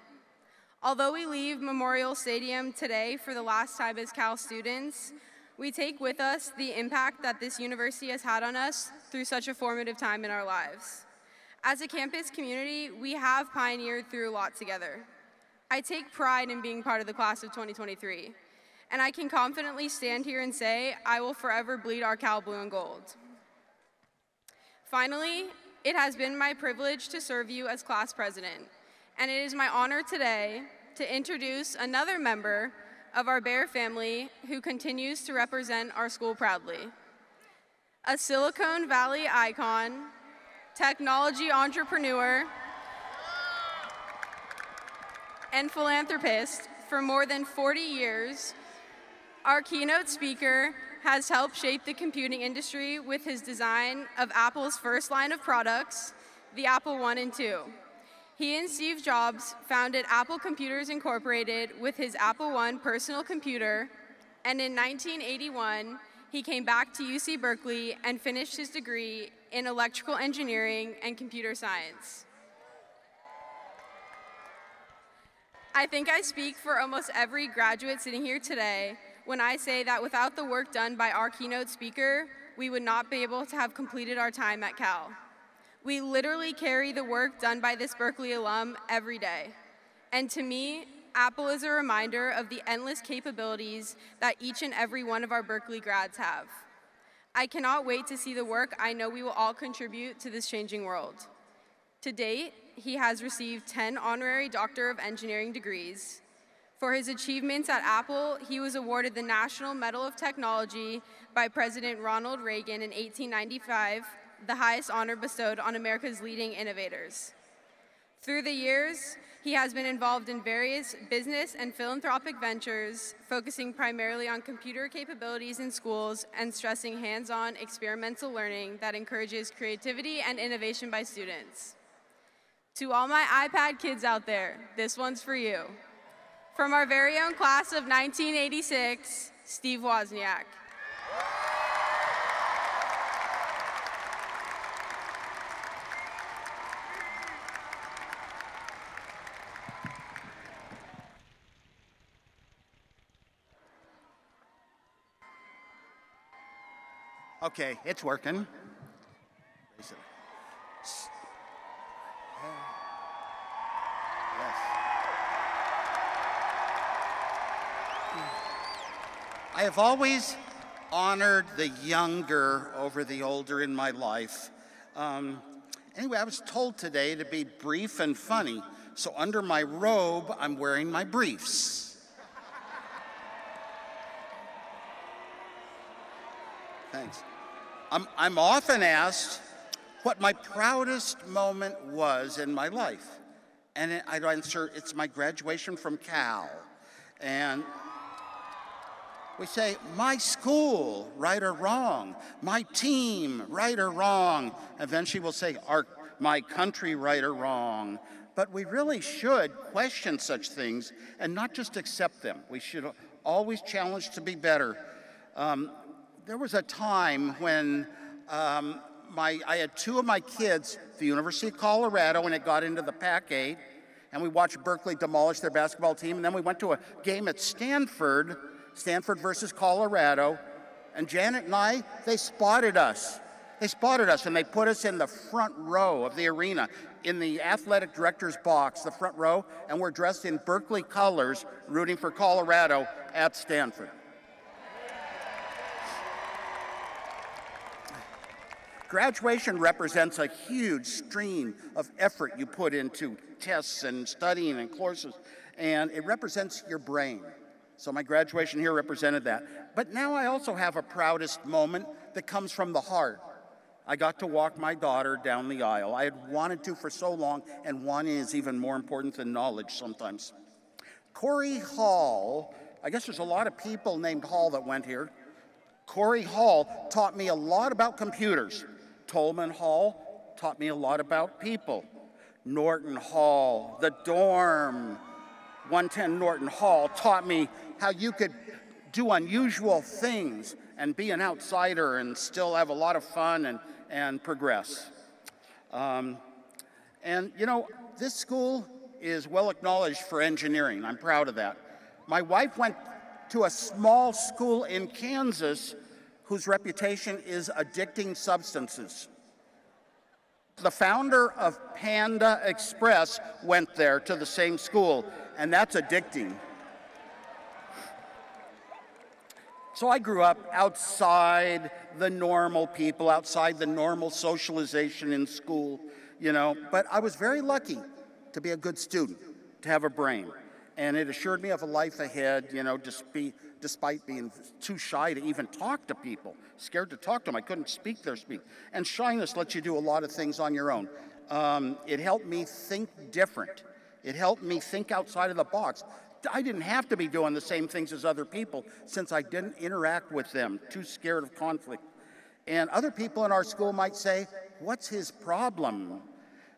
Although we leave Memorial Stadium today for the last time as Cal students, we take with us the impact that this university has had on us through such a formative time in our lives. As a campus community, we have pioneered through a lot together. I take pride in being part of the class of 2023, and I can confidently stand here and say I will forever bleed our Cal blue and gold. Finally, It has been my privilege to serve you as class president, and it is my honor today to introduce another member of our Bear family who continues to represent our school proudly. A Silicon Valley icon, technology entrepreneur, and philanthropist for more than 40 years, our keynote speaker has helped shape the computing industry with his design of Apple's first line of products, the Apple I and II. He and Steve Jobs founded Apple Computers Incorporated with his Apple I personal computer, and in 1981, he came back to UC Berkeley and finished his degree in electrical engineering and computer science. I think I speak for almost every graduate sitting here today when I say that without the work done by our keynote speaker, we would not be able to have completed our time at Cal. We literally carry the work done by this Berkeley alum every day. And to me, Apple is a reminder of the endless capabilities that each and every one of our Berkeley grads have. I cannot wait to see the work I know we will all contribute to this changing world. To date, he has received 10 honorary Doctor of Engineering degrees, for his achievements at Apple, he was awarded the National Medal of Technology by President Ronald Reagan in 1895, the highest honor bestowed on America's leading innovators. Through the years, he has been involved in various business and philanthropic ventures, focusing primarily on computer capabilities in schools and stressing hands-on experimental learning that encourages creativity and innovation by students. To all my iPad kids out there, this one's for you. From our very own class of 1986, Steve Wozniak. Okay, it's working. I have always honored the younger over the older in my life. Um, anyway, I was told today to be brief and funny, so under my robe, I'm wearing my briefs. Thanks. I'm, I'm often asked what my proudest moment was in my life. And I'd answer, it's my graduation from Cal. And we say, my school, right or wrong, my team, right or wrong. Eventually we'll say, our, my country, right or wrong. But we really should question such things and not just accept them. We should always challenge to be better. Um, there was a time when um, my, I had two of my kids the University of Colorado when it got into the Pac 8, and we watched Berkeley demolish their basketball team, and then we went to a game at Stanford Stanford versus Colorado. And Janet and I, they spotted us. They spotted us and they put us in the front row of the arena, in the athletic director's box, the front row, and we're dressed in Berkeley colors, rooting for Colorado at Stanford. Graduation represents a huge stream of effort you put into tests and studying and courses, and it represents your brain. So my graduation here represented that. But now I also have a proudest moment that comes from the heart. I got to walk my daughter down the aisle. I had wanted to for so long, and one is even more important than knowledge sometimes. Cory Hall, I guess there's a lot of people named Hall that went here. Cory Hall taught me a lot about computers. Tolman Hall taught me a lot about people. Norton Hall, the dorm, 110 Norton Hall taught me how you could do unusual things and be an outsider and still have a lot of fun and, and progress. Um, and you know, this school is well acknowledged for engineering. I'm proud of that. My wife went to a small school in Kansas whose reputation is addicting substances. The founder of Panda Express went there to the same school, and that's addicting. So I grew up outside the normal people, outside the normal socialization in school, you know, but I was very lucky to be a good student, to have a brain. And it assured me of a life ahead, you know, despite, despite being too shy to even talk to people, scared to talk to them. I couldn't speak their speak. And shyness lets you do a lot of things on your own. Um, it helped me think different. It helped me think outside of the box. I didn't have to be doing the same things as other people since I didn't interact with them, too scared of conflict. And other people in our school might say, What's his problem?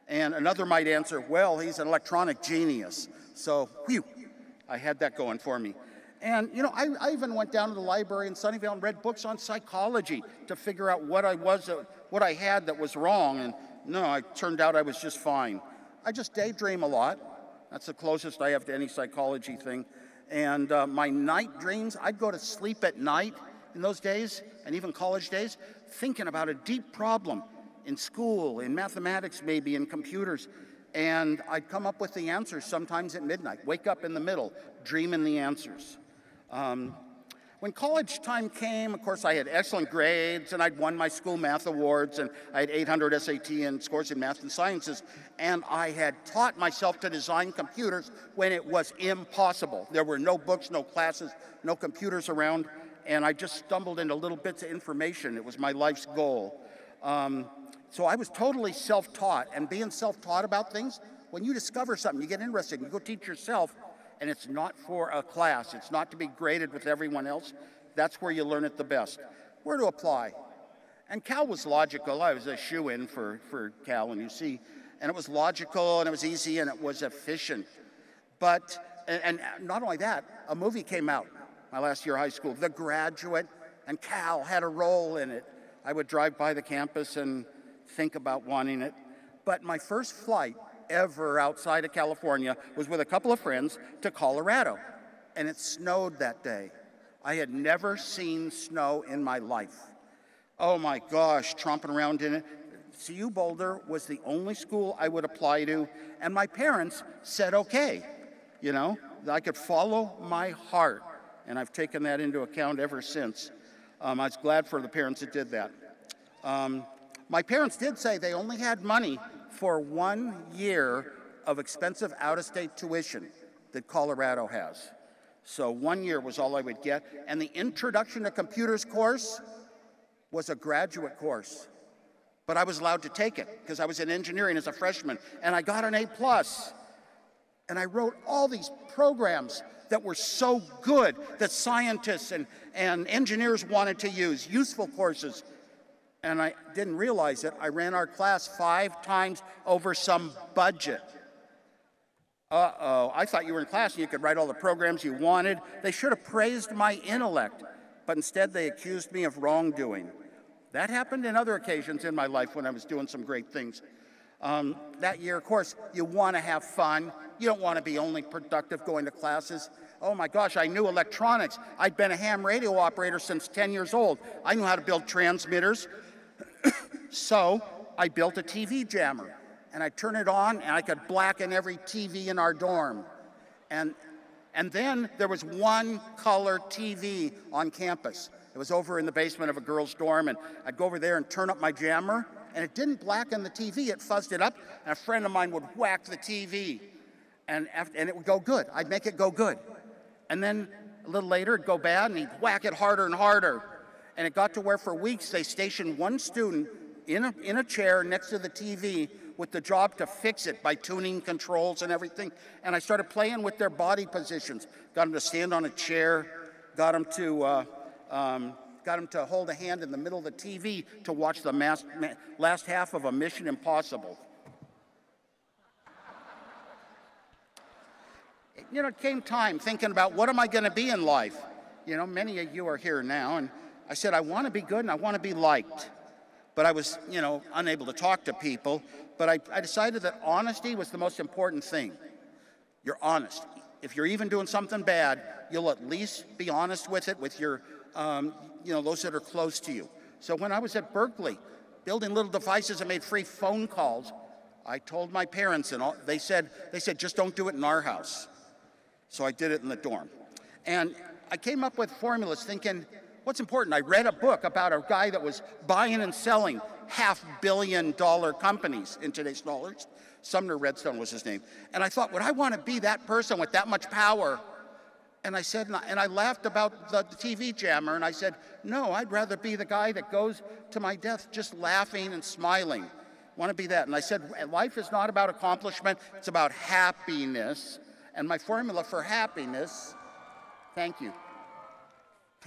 And another might answer, Well, he's an electronic genius. So, whew, I had that going for me. And, you know, I, I even went down to the library in Sunnyvale and read books on psychology to figure out what I was, uh, what I had that was wrong. And no, it turned out I was just fine. I just daydream a lot. That's the closest I have to any psychology thing. And uh, my night dreams, I'd go to sleep at night in those days, and even college days, thinking about a deep problem in school, in mathematics, maybe, in computers. And I'd come up with the answers sometimes at midnight, wake up in the middle, dreaming the answers. Um, when college time came, of course, I had excellent grades and I'd won my school math awards and I had 800 SAT and scores in math and sciences. And I had taught myself to design computers when it was impossible. There were no books, no classes, no computers around. And I just stumbled into little bits of information. It was my life's goal. Um, so I was totally self taught. And being self taught about things, when you discover something, you get interested, you go teach yourself, and it's not for a class. It's not to be graded with everyone else. That's where you learn it the best. Where to apply? And Cal was logical. I was a shoe in for, for Cal and UC. And it was logical and it was easy and it was efficient. But, and, and not only that, a movie came out my last year of high school, The Graduate, and Cal had a role in it. I would drive by the campus and think about wanting it. But my first flight ever outside of California was with a couple of friends to Colorado. And it snowed that day. I had never seen snow in my life. Oh my gosh, tromping around in it. CU Boulder was the only school I would apply to, and my parents said okay. You know, I could follow my heart, and I've taken that into account ever since. Um, I was glad for the parents that did that. Um, my parents did say they only had money for one year of expensive out of state tuition that Colorado has. So one year was all I would get. And the Introduction to Computers course was a graduate course. But I was allowed to take it because I was in engineering as a freshman and I got an A plus. And I wrote all these programs that were so good that scientists and, and engineers wanted to use, useful courses and I didn't realize it. I ran our class five times over some budget. Uh oh, I thought you were in class and you could write all the programs you wanted. They should have praised my intellect, but instead they accused me of wrongdoing. That happened in other occasions in my life when I was doing some great things. Um, that year, of course, you want to have fun. You don't want to be only productive going to classes. Oh my gosh, I knew electronics. I'd been a ham radio operator since 10 years old. I knew how to build transmitters, so I built a TV jammer and I turned it on and I could blacken every TV in our dorm. And, and then there was one color TV on campus. It was over in the basement of a girl's dorm and I'd go over there and turn up my jammer and it didn't blacken the TV, it fuzzed it up and a friend of mine would whack the TV and, after, and it would go good. I'd make it go good. And then a little later it'd go bad and he'd whack it harder and harder. And it got to where for weeks they stationed one student in a, in a chair next to the TV with the job to fix it by tuning controls and everything. And I started playing with their body positions. Got them to stand on a chair, got them to, uh, um, got them to hold a hand in the middle of the TV to watch the mass, ma last half of a Mission Impossible. You know, it came time thinking about what am I going to be in life? You know, many of you are here now, and I said, I want to be good and I want to be liked. But I was, you know, unable to talk to people. But I, I decided that honesty was the most important thing. You're honest. If you're even doing something bad, you'll at least be honest with it with your, um, you know, those that are close to you. So when I was at Berkeley, building little devices that made free phone calls, I told my parents, and all, they said, they said, just don't do it in our house. So I did it in the dorm. And I came up with formulas thinking, what's important? I read a book about a guy that was buying and selling half billion dollar companies in today's dollars. Sumner Redstone was his name. And I thought, would I want to be that person with that much power? And I said, and I laughed about the, TV jammer, and I said, no, I'd rather be the guy that goes to my death just laughing and smiling. Want to be that. And I said, life is not about accomplishment, it's about happiness. And my formula for happiness, thank you,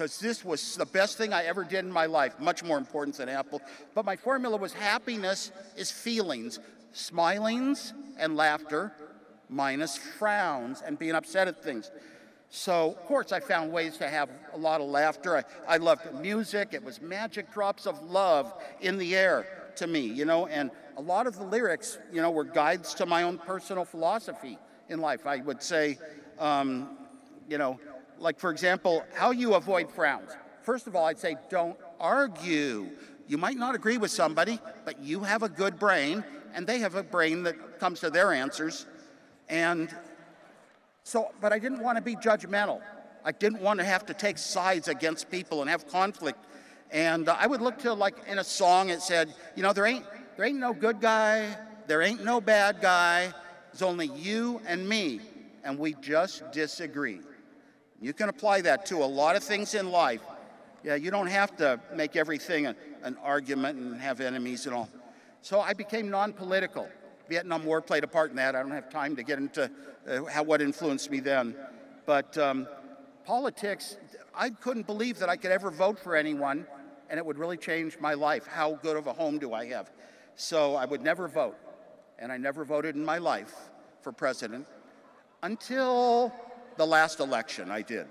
because this was the best thing I ever did in my life, much more important than Apple. But my formula was happiness is feelings, smilings and laughter, minus frowns and being upset at things. So, of course, I found ways to have a lot of laughter. I, I loved music. It was magic drops of love in the air to me, you know, and a lot of the lyrics, you know, were guides to my own personal philosophy in life. I would say, um, you know, like for example, how you avoid frowns. First of all, I'd say don't argue. You might not agree with somebody, but you have a good brain, and they have a brain that comes to their answers. And so, but I didn't want to be judgmental. I didn't want to have to take sides against people and have conflict. And uh, I would look to like in a song it said, you know, there ain't there ain't no good guy, there ain't no bad guy. it's only you and me, and we just disagree. You can apply that to a lot of things in life. Yeah, you don't have to make everything an argument and have enemies and all. So I became non-political. Vietnam War played a part in that. I don't have time to get into uh, how what influenced me then, but um, politics. I couldn't believe that I could ever vote for anyone, and it would really change my life. How good of a home do I have? So I would never vote, and I never voted in my life for president until the last election. I did.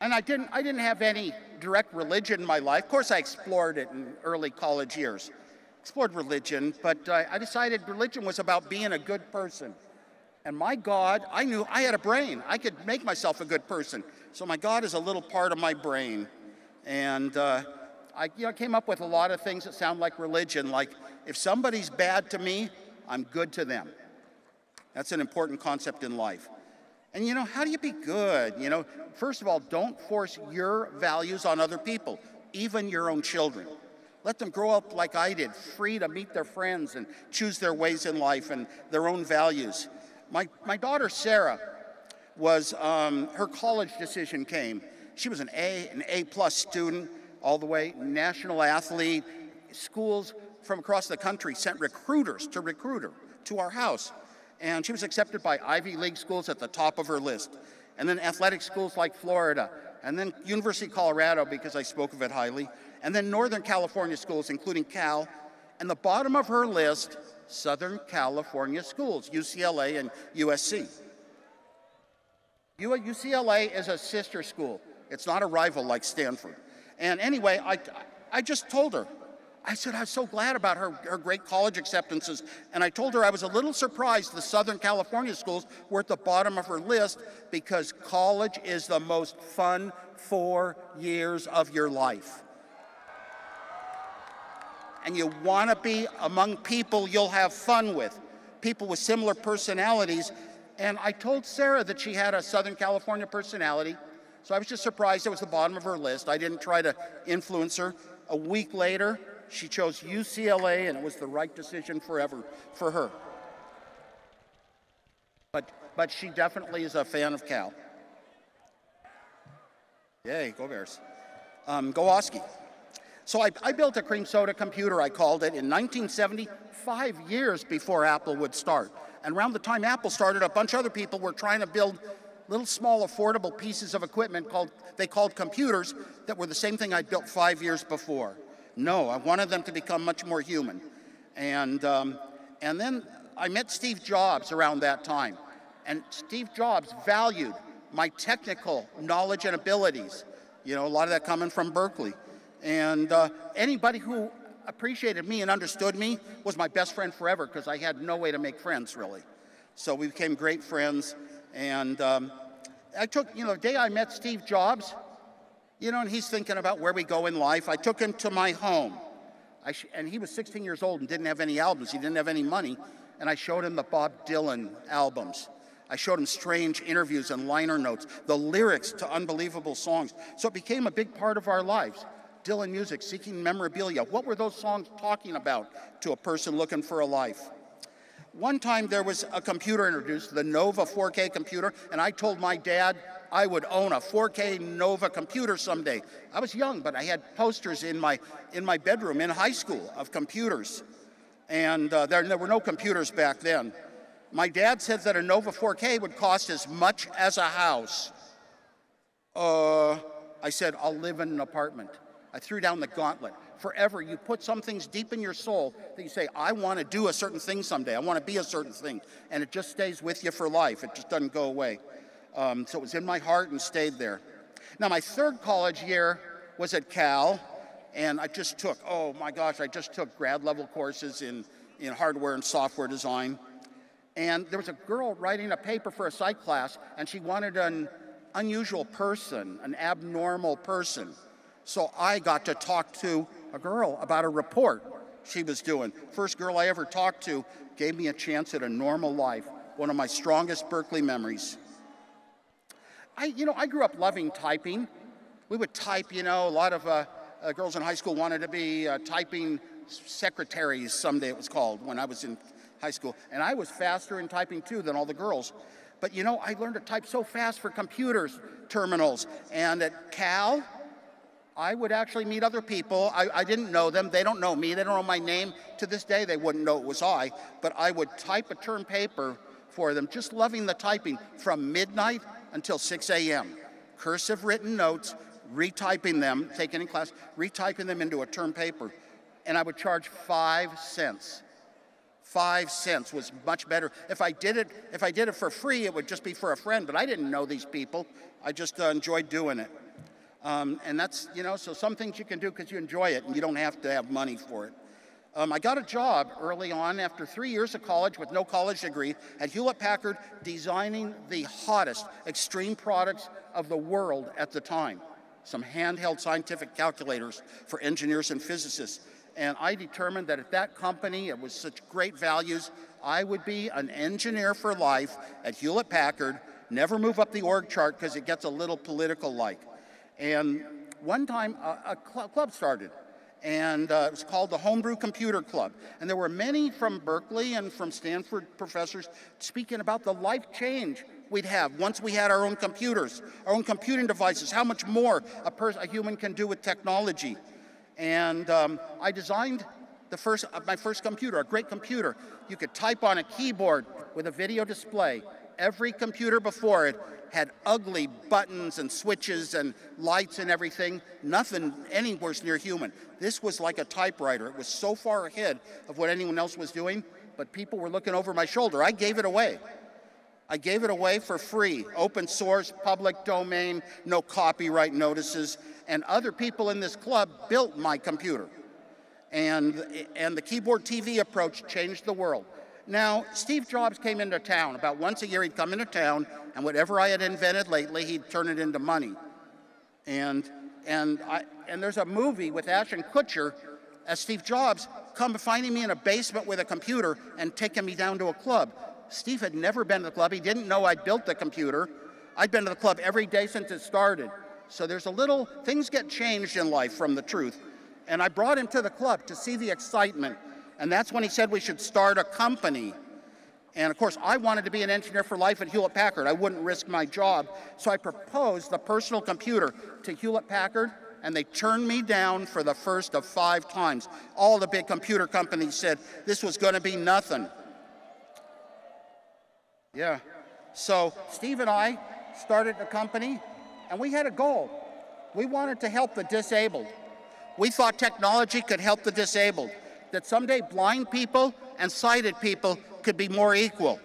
And I didn't, I didn't have any direct religion in my life. Of course, I explored it in early college years explored religion, but uh, I decided religion was about being a good person. And my God, I knew I had a brain. I could make myself a good person. So my God is a little part of my brain. And uh, I you know, came up with a lot of things that sound like religion, like if somebody's bad to me, I'm good to them. That's an important concept in life. And you know, how do you be good? You know, first of all, don't force your values on other people, even your own children. Let them grow up like I did, free to meet their friends and choose their ways in life and their own values. My, my daughter, Sarah, was, um, her college decision came. She was an A, an A plus student, all the way, national athlete. Schools from across the country sent recruiters to recruit her to our house. And she was accepted by Ivy League schools at the top of her list. And then athletic schools like Florida. And then University of Colorado, because I spoke of it highly and then Northern California schools, including Cal, and the bottom of her list, Southern California schools, UCLA and USC. UCLA is a sister school. It's not a rival like Stanford. And anyway, I, I just told her, I said I was so glad about her, her great college acceptances. And I told her I was a little surprised the Southern California schools were at the bottom of her list because college is the most fun four years of your life and you want to be among people you'll have fun with, people with similar personalities. And I told Sarah that she had a Southern California personality, so I was just surprised it was the bottom of her list. I didn't try to influence her. A week later, she chose UCLA, and it was the right decision forever for her. But, but she definitely is a fan of Cal. Yay, go Bears. Um, go Oski. So I, I, built a cream soda computer, I called it, in 1970, five years before Apple would start. And around the time Apple started, a bunch of other people were trying to build little small affordable pieces of equipment called they called computers that were the same thing I built five years before. No, I wanted them to become much more human. And, um, and then I met Steve Jobs around that time. And Steve Jobs valued my technical knowledge and abilities. You know, a lot of that coming from Berkeley. And uh, anybody who appreciated me and understood me was my best friend forever because I had no way to make friends really. So we became great friends. And um, I took, you know, the day I met Steve Jobs, you know, and he's thinking about where we go in life, I took him to my home. and he was 16 years old and didn't have any albums, he didn't have any money. And I showed him the Bob Dylan albums. I showed him strange interviews and liner notes, the lyrics to unbelievable songs. So it became a big part of our lives. Dylan music, seeking memorabilia. What were those songs talking about to a person looking for a life? One time there was a computer introduced, the Nova 4K computer, and I told my dad I would own a 4K Nova computer someday. I was young, but I had posters in my in my bedroom in high school of computers, and uh, there, there were no computers back then. My dad said that a Nova 4K would cost as much as a house. Uh, I said, I'll live in an apartment. I threw down the gauntlet. Forever, you put some things deep in your soul that you say, I want to do a certain thing someday. I want to be a certain thing. And it just stays with you for life. It just doesn't go away. Um, so it was in my heart and stayed there. Now, my third college year was at Cal, and I just took, oh my gosh, I just took grad level courses in, in hardware and software design. And there was a girl writing a paper for a psych class, and she wanted an unusual person, an abnormal person. So I got to talk to a girl about a report she was doing. First girl I ever talked to gave me a chance at a normal life, one of my strongest Berkeley memories. I, you know, I grew up loving typing. We would type, you know, a lot of uh, uh, girls in high school wanted to be uh, typing secretaries someday it was called when I was in high school. And I was faster in typing too than all the girls. But you know, I learned to type so fast for computers terminals. And at Cal, I would actually meet other people. I, I, didn't know them. They don't know me. They don't know my name. To this day, they wouldn't know it was I. But I would type a term paper for them, just loving the typing from midnight until 6 a.m. Cursive written notes, retyping them, taking in class, retyping them into a term paper. And I would charge five cents five cents was much better. If I did it, if I did it for free, it would just be for a friend. But I didn't know these people. I just uh, enjoyed doing it. Um, and that's you know, so some things you can do because you enjoy it, and you don't have to have money for it. Um, I got a job early on after three years of college with no college degree at Hewlett Packard designing the hottest extreme products of the world at the time. Some handheld scientific calculators for engineers and physicists and I determined that at that company, it was such great values, I would be an engineer for life at Hewlett Packard, never move up the org chart because it gets a little political like. And one time a, a cl club started, and uh, it was called the Homebrew Computer Club. And there were many from Berkeley and from Stanford professors speaking about the life change we'd have once we had our own computers, our own computing devices, how much more a, person a human can do with technology. And um, I designed the first, uh, my first computer, a great computer. You could type on a keyboard with a video display. Every computer before it had ugly buttons and switches and lights and everything, nothing anywhere near human. This was like a typewriter. It was so far ahead of what anyone else was doing, but people were looking over my shoulder. I gave it away. I gave it away for free, open source, public domain, no copyright notices, and other people in this club built my computer. And, and the keyboard TV approach changed the world. Now, Steve Jobs came into town. About once a year, he'd come into town, and whatever I had invented lately, he'd turn it into money. And, and, I, and there's a movie with Ashton Kutcher as Steve Jobs come finding me in a basement with a computer and taking me down to a club. Steve had never been to the club. He didn't know I'd built the computer. I'd been to the club every day since it started. So there's a little, things get changed in life from the truth. And I brought him to the club to see the excitement. And that's when he said we should start a company. And of course, I wanted to be an engineer for life at Hewlett Packard. I wouldn't risk my job. So I proposed the personal computer to Hewlett Packard, and they turned me down for the first of five times. All the big computer companies said this was going to be nothing. Yeah. So Steve and I started a company, and we had a goal. We wanted to help the disabled. We thought technology could help the disabled, that someday blind people and sighted people could be more equal.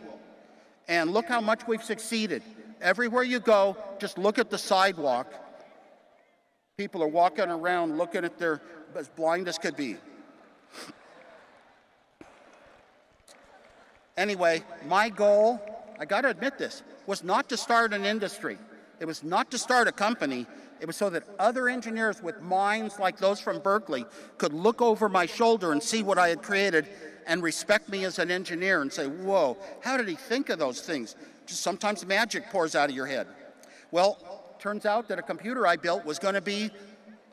And look how much we've succeeded. Everywhere you go, just look at the sidewalk. People are walking around looking at their as blind as could be. Anyway, my goal I got to admit this, was not to start an industry. It was not to start a company. It was so that other engineers with minds like those from Berkeley could look over my shoulder and see what I had created and respect me as an engineer and say, whoa, how did he think of those things? Just sometimes magic pours out of your head. Well, turns out that a computer I built was going to be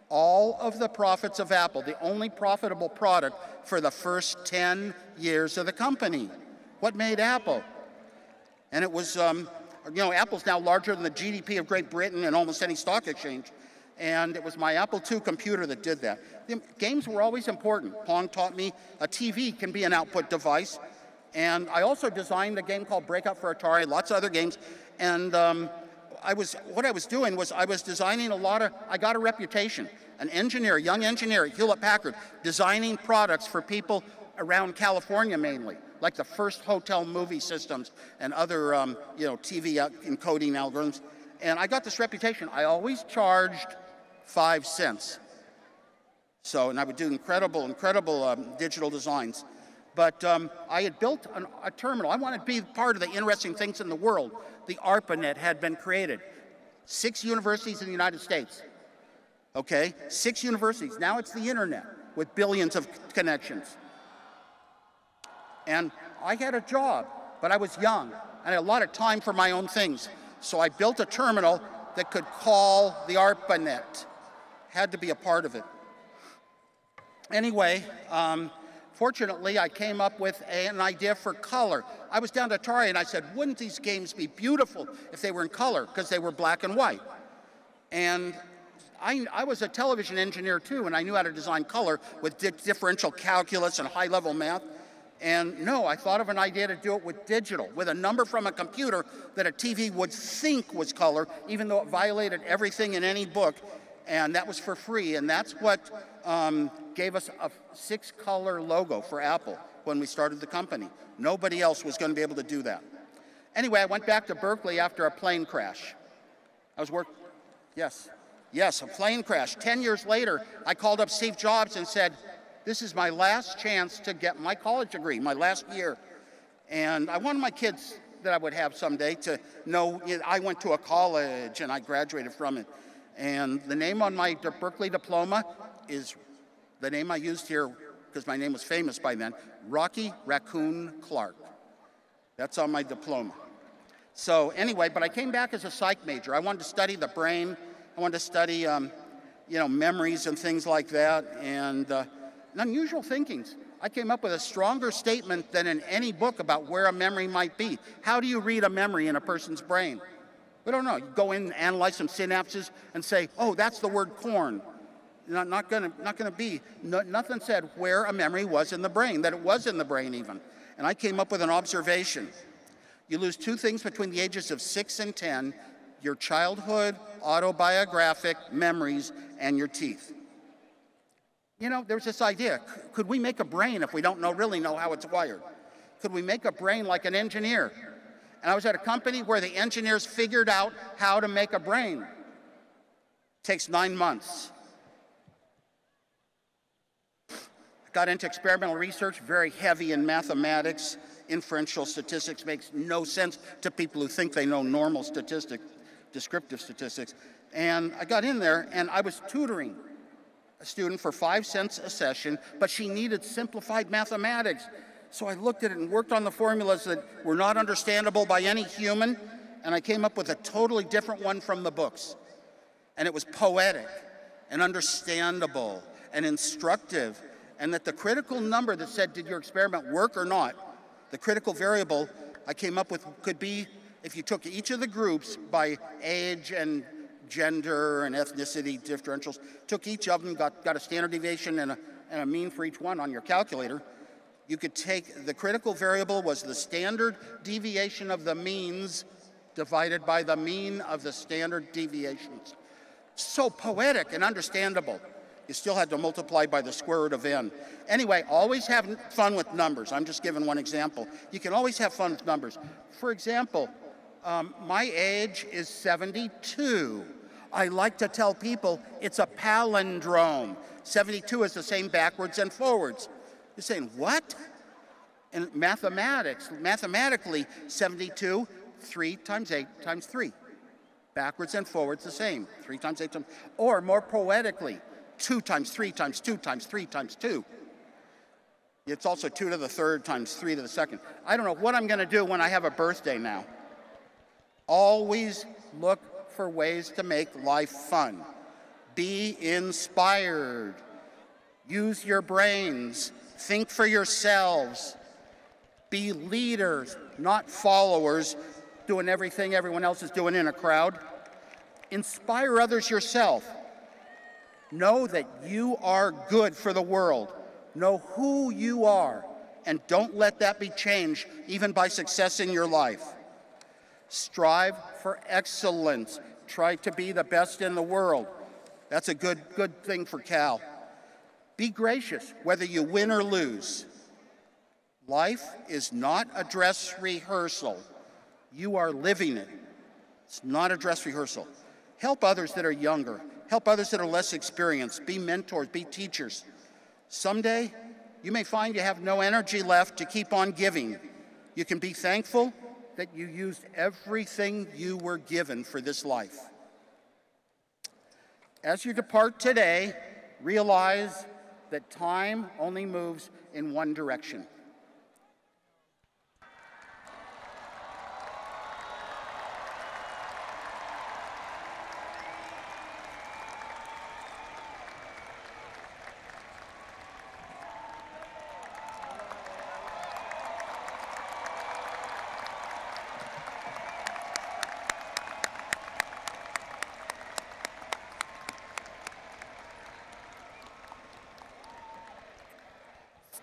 all of the profits of Apple, the only profitable product for the first 10 years of the company. What made Apple? And it was, um, you know, Apple's now larger than the GDP of Great Britain and almost any stock exchange. And it was my Apple II computer that did that. The games were always important. Pong taught me a TV can be an output device. And I also designed a game called Breakout for Atari, lots of other games. And um, I was, what I was doing was I was designing a lot of, I got a reputation. An engineer, young engineer Hewlett Packard, designing products for people around California mainly, like the first hotel movie systems and other, um, you know, TV encoding algorithms. And I got this reputation. I always charged five cents. So, and I would do incredible, incredible um, digital designs. But um, I had built an, a terminal. I wanted to be part of the interesting things in the world. The ARPANET had been created. Six universities in the United States. Okay? Six universities. Now it's the internet with billions of connections. And I had a job, but I was young and I had a lot of time for my own things. So I built a terminal that could call the ARPANET. Had to be a part of it. Anyway, um, Fortunately, I came up with a, an idea for color. I was down to Atari and I said, wouldn't these games be beautiful if they were in color? Because they were black and white. And I, I, was a television engineer too, and I knew how to design color with di differential calculus and high level math. And no, I thought of an idea to do it with digital, with a number from a computer that a TV would think was color, even though it violated everything in any book. And that was for free. And that's what um, gave us a six color logo for Apple when we started the company. Nobody else was going to be able to do that. Anyway, I went back to Berkeley after a plane crash. I was working, Yes, yes, a plane crash. Ten years later, I called up Steve Jobs and said, "This is my last chance to get my college degree, my last year." And I wanted my kids that I would have someday to know I went to a college and I graduated from it. And the name on my Berkeley diploma is the name I used here because my name was famous by then, Rocky Raccoon Clark. That's on my diploma. So anyway, but I came back as a psych major. I wanted to study the brain. I wanted to study, um, you know, memories and things like that, and, uh, unusual thinkings. I came up with a stronger statement than in any book about where a memory might be. How do you read a memory in a person's brain? We don't know. You go in and analyze some synapses and say, oh, that's the word corn. Not, not going not gonna be. No, nothing said where a memory was in the brain, that it was in the brain even. And I came up with an observation. You lose two things between the ages of 6 and 10 your childhood, autobiographic memories, and your teeth. You know, there's this idea could we make a brain if we don't know, really know how it's wired? Could we make a brain like an engineer? And I was at a company where the engineers figured out how to make a brain. It takes nine months. Got into experimental research, very heavy in mathematics. Inferential statistics makes no sense to people who think they know normal statistics, descriptive statistics. And I got in there and I was tutoring student for five cents a session, but she needed simplified mathematics. So I looked at it and worked on the formulas that were not understandable by any human, and I came up with a totally different one from the books. And it was poetic and understandable and instructive and that the critical number that said, did your experiment work or not, the critical variable I came up with could be if you took each of the groups by age and gender and ethnicity differentials, took each of them, got, got a standard deviation and a, and a mean for each one on your calculator, you could take the critical variable was the standard deviation of the means divided by the mean of the standard deviations. So poetic and understandable you still had to multiply by the square root of n. Anyway, always have fun with numbers. I'm just giving one example. You can always have fun with numbers. For example, um, my age is 72. I like to tell people it's a palindrome. 72 is the same backwards and forwards. You're saying, what? In mathematics, mathematically, 72, 3 times 8 times 3. Backwards and forwards the same. 3 times 8 times. Or more poetically, 2 times 3 times 2 times 3 times 2. It's also 2 to the third times 3 to the second. I don't know what I'm going to do when I have a birthday now. Always look for ways to make life fun. Be inspired. Use your brains. Think for yourselves. Be leaders, not followers, doing everything everyone else is doing in a crowd. Inspire others yourself. Know that you are good for the world. Know who you are, and don't let that be changed even by success in your life. Strive for excellence. Try to be the best in the world. That's a good, good thing for Cal. Be gracious, whether you win or lose. Life is not a dress rehearsal. You are living it. It's not a dress rehearsal. Help others that are younger. Help others that are less experienced. Be mentors, be teachers. Someday, you may find you have no energy left to keep on giving. You can be thankful that you used everything you were given for this life. As you depart today, realize that time only moves in one direction.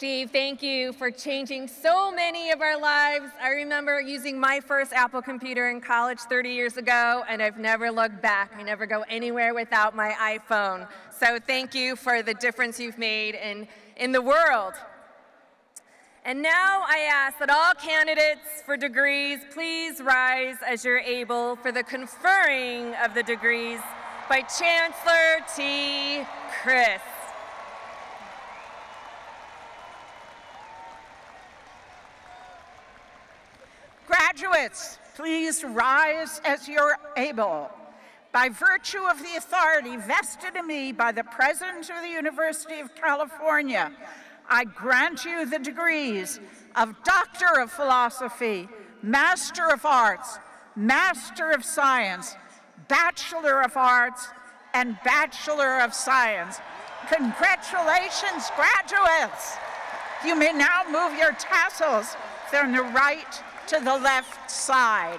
Steve, thank you for changing so many of our lives. I remember using my first Apple computer in college 30 years ago, and I've never looked back. I never go anywhere without my iPhone. So thank you for the difference you've made in, in the world. And now I ask that all candidates for degrees please rise as you're able for the conferring of the degrees by Chancellor T. Christ. Graduates, please rise as you're able. By virtue of the authority vested in me by the President of the University of California, I grant you the degrees of Doctor of Philosophy, Master of Arts, Master of Science, Bachelor of Arts, and Bachelor of Science. Congratulations, graduates! You may now move your tassels from the right to the left side.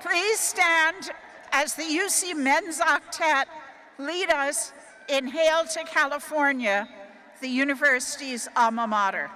Please stand as the UC Men's Octet lead us in Hail to California, the university's alma mater.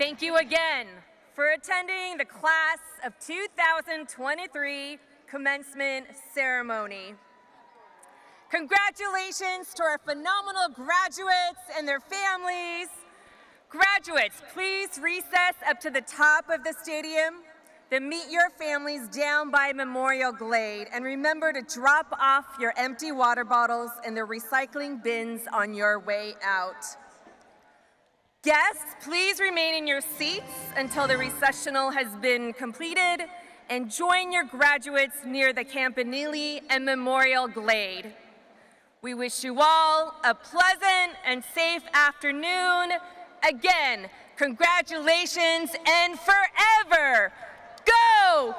Thank you again for attending the class of 2023 commencement ceremony. Congratulations to our phenomenal graduates and their families. Graduates, please recess up to the top of the stadium. Then meet your families down by Memorial Glade and remember to drop off your empty water bottles in the recycling bins on your way out. Guests, please remain in your seats until the recessional has been completed and join your graduates near the Campanile and Memorial Glade. We wish you all a pleasant and safe afternoon. Again, congratulations and forever go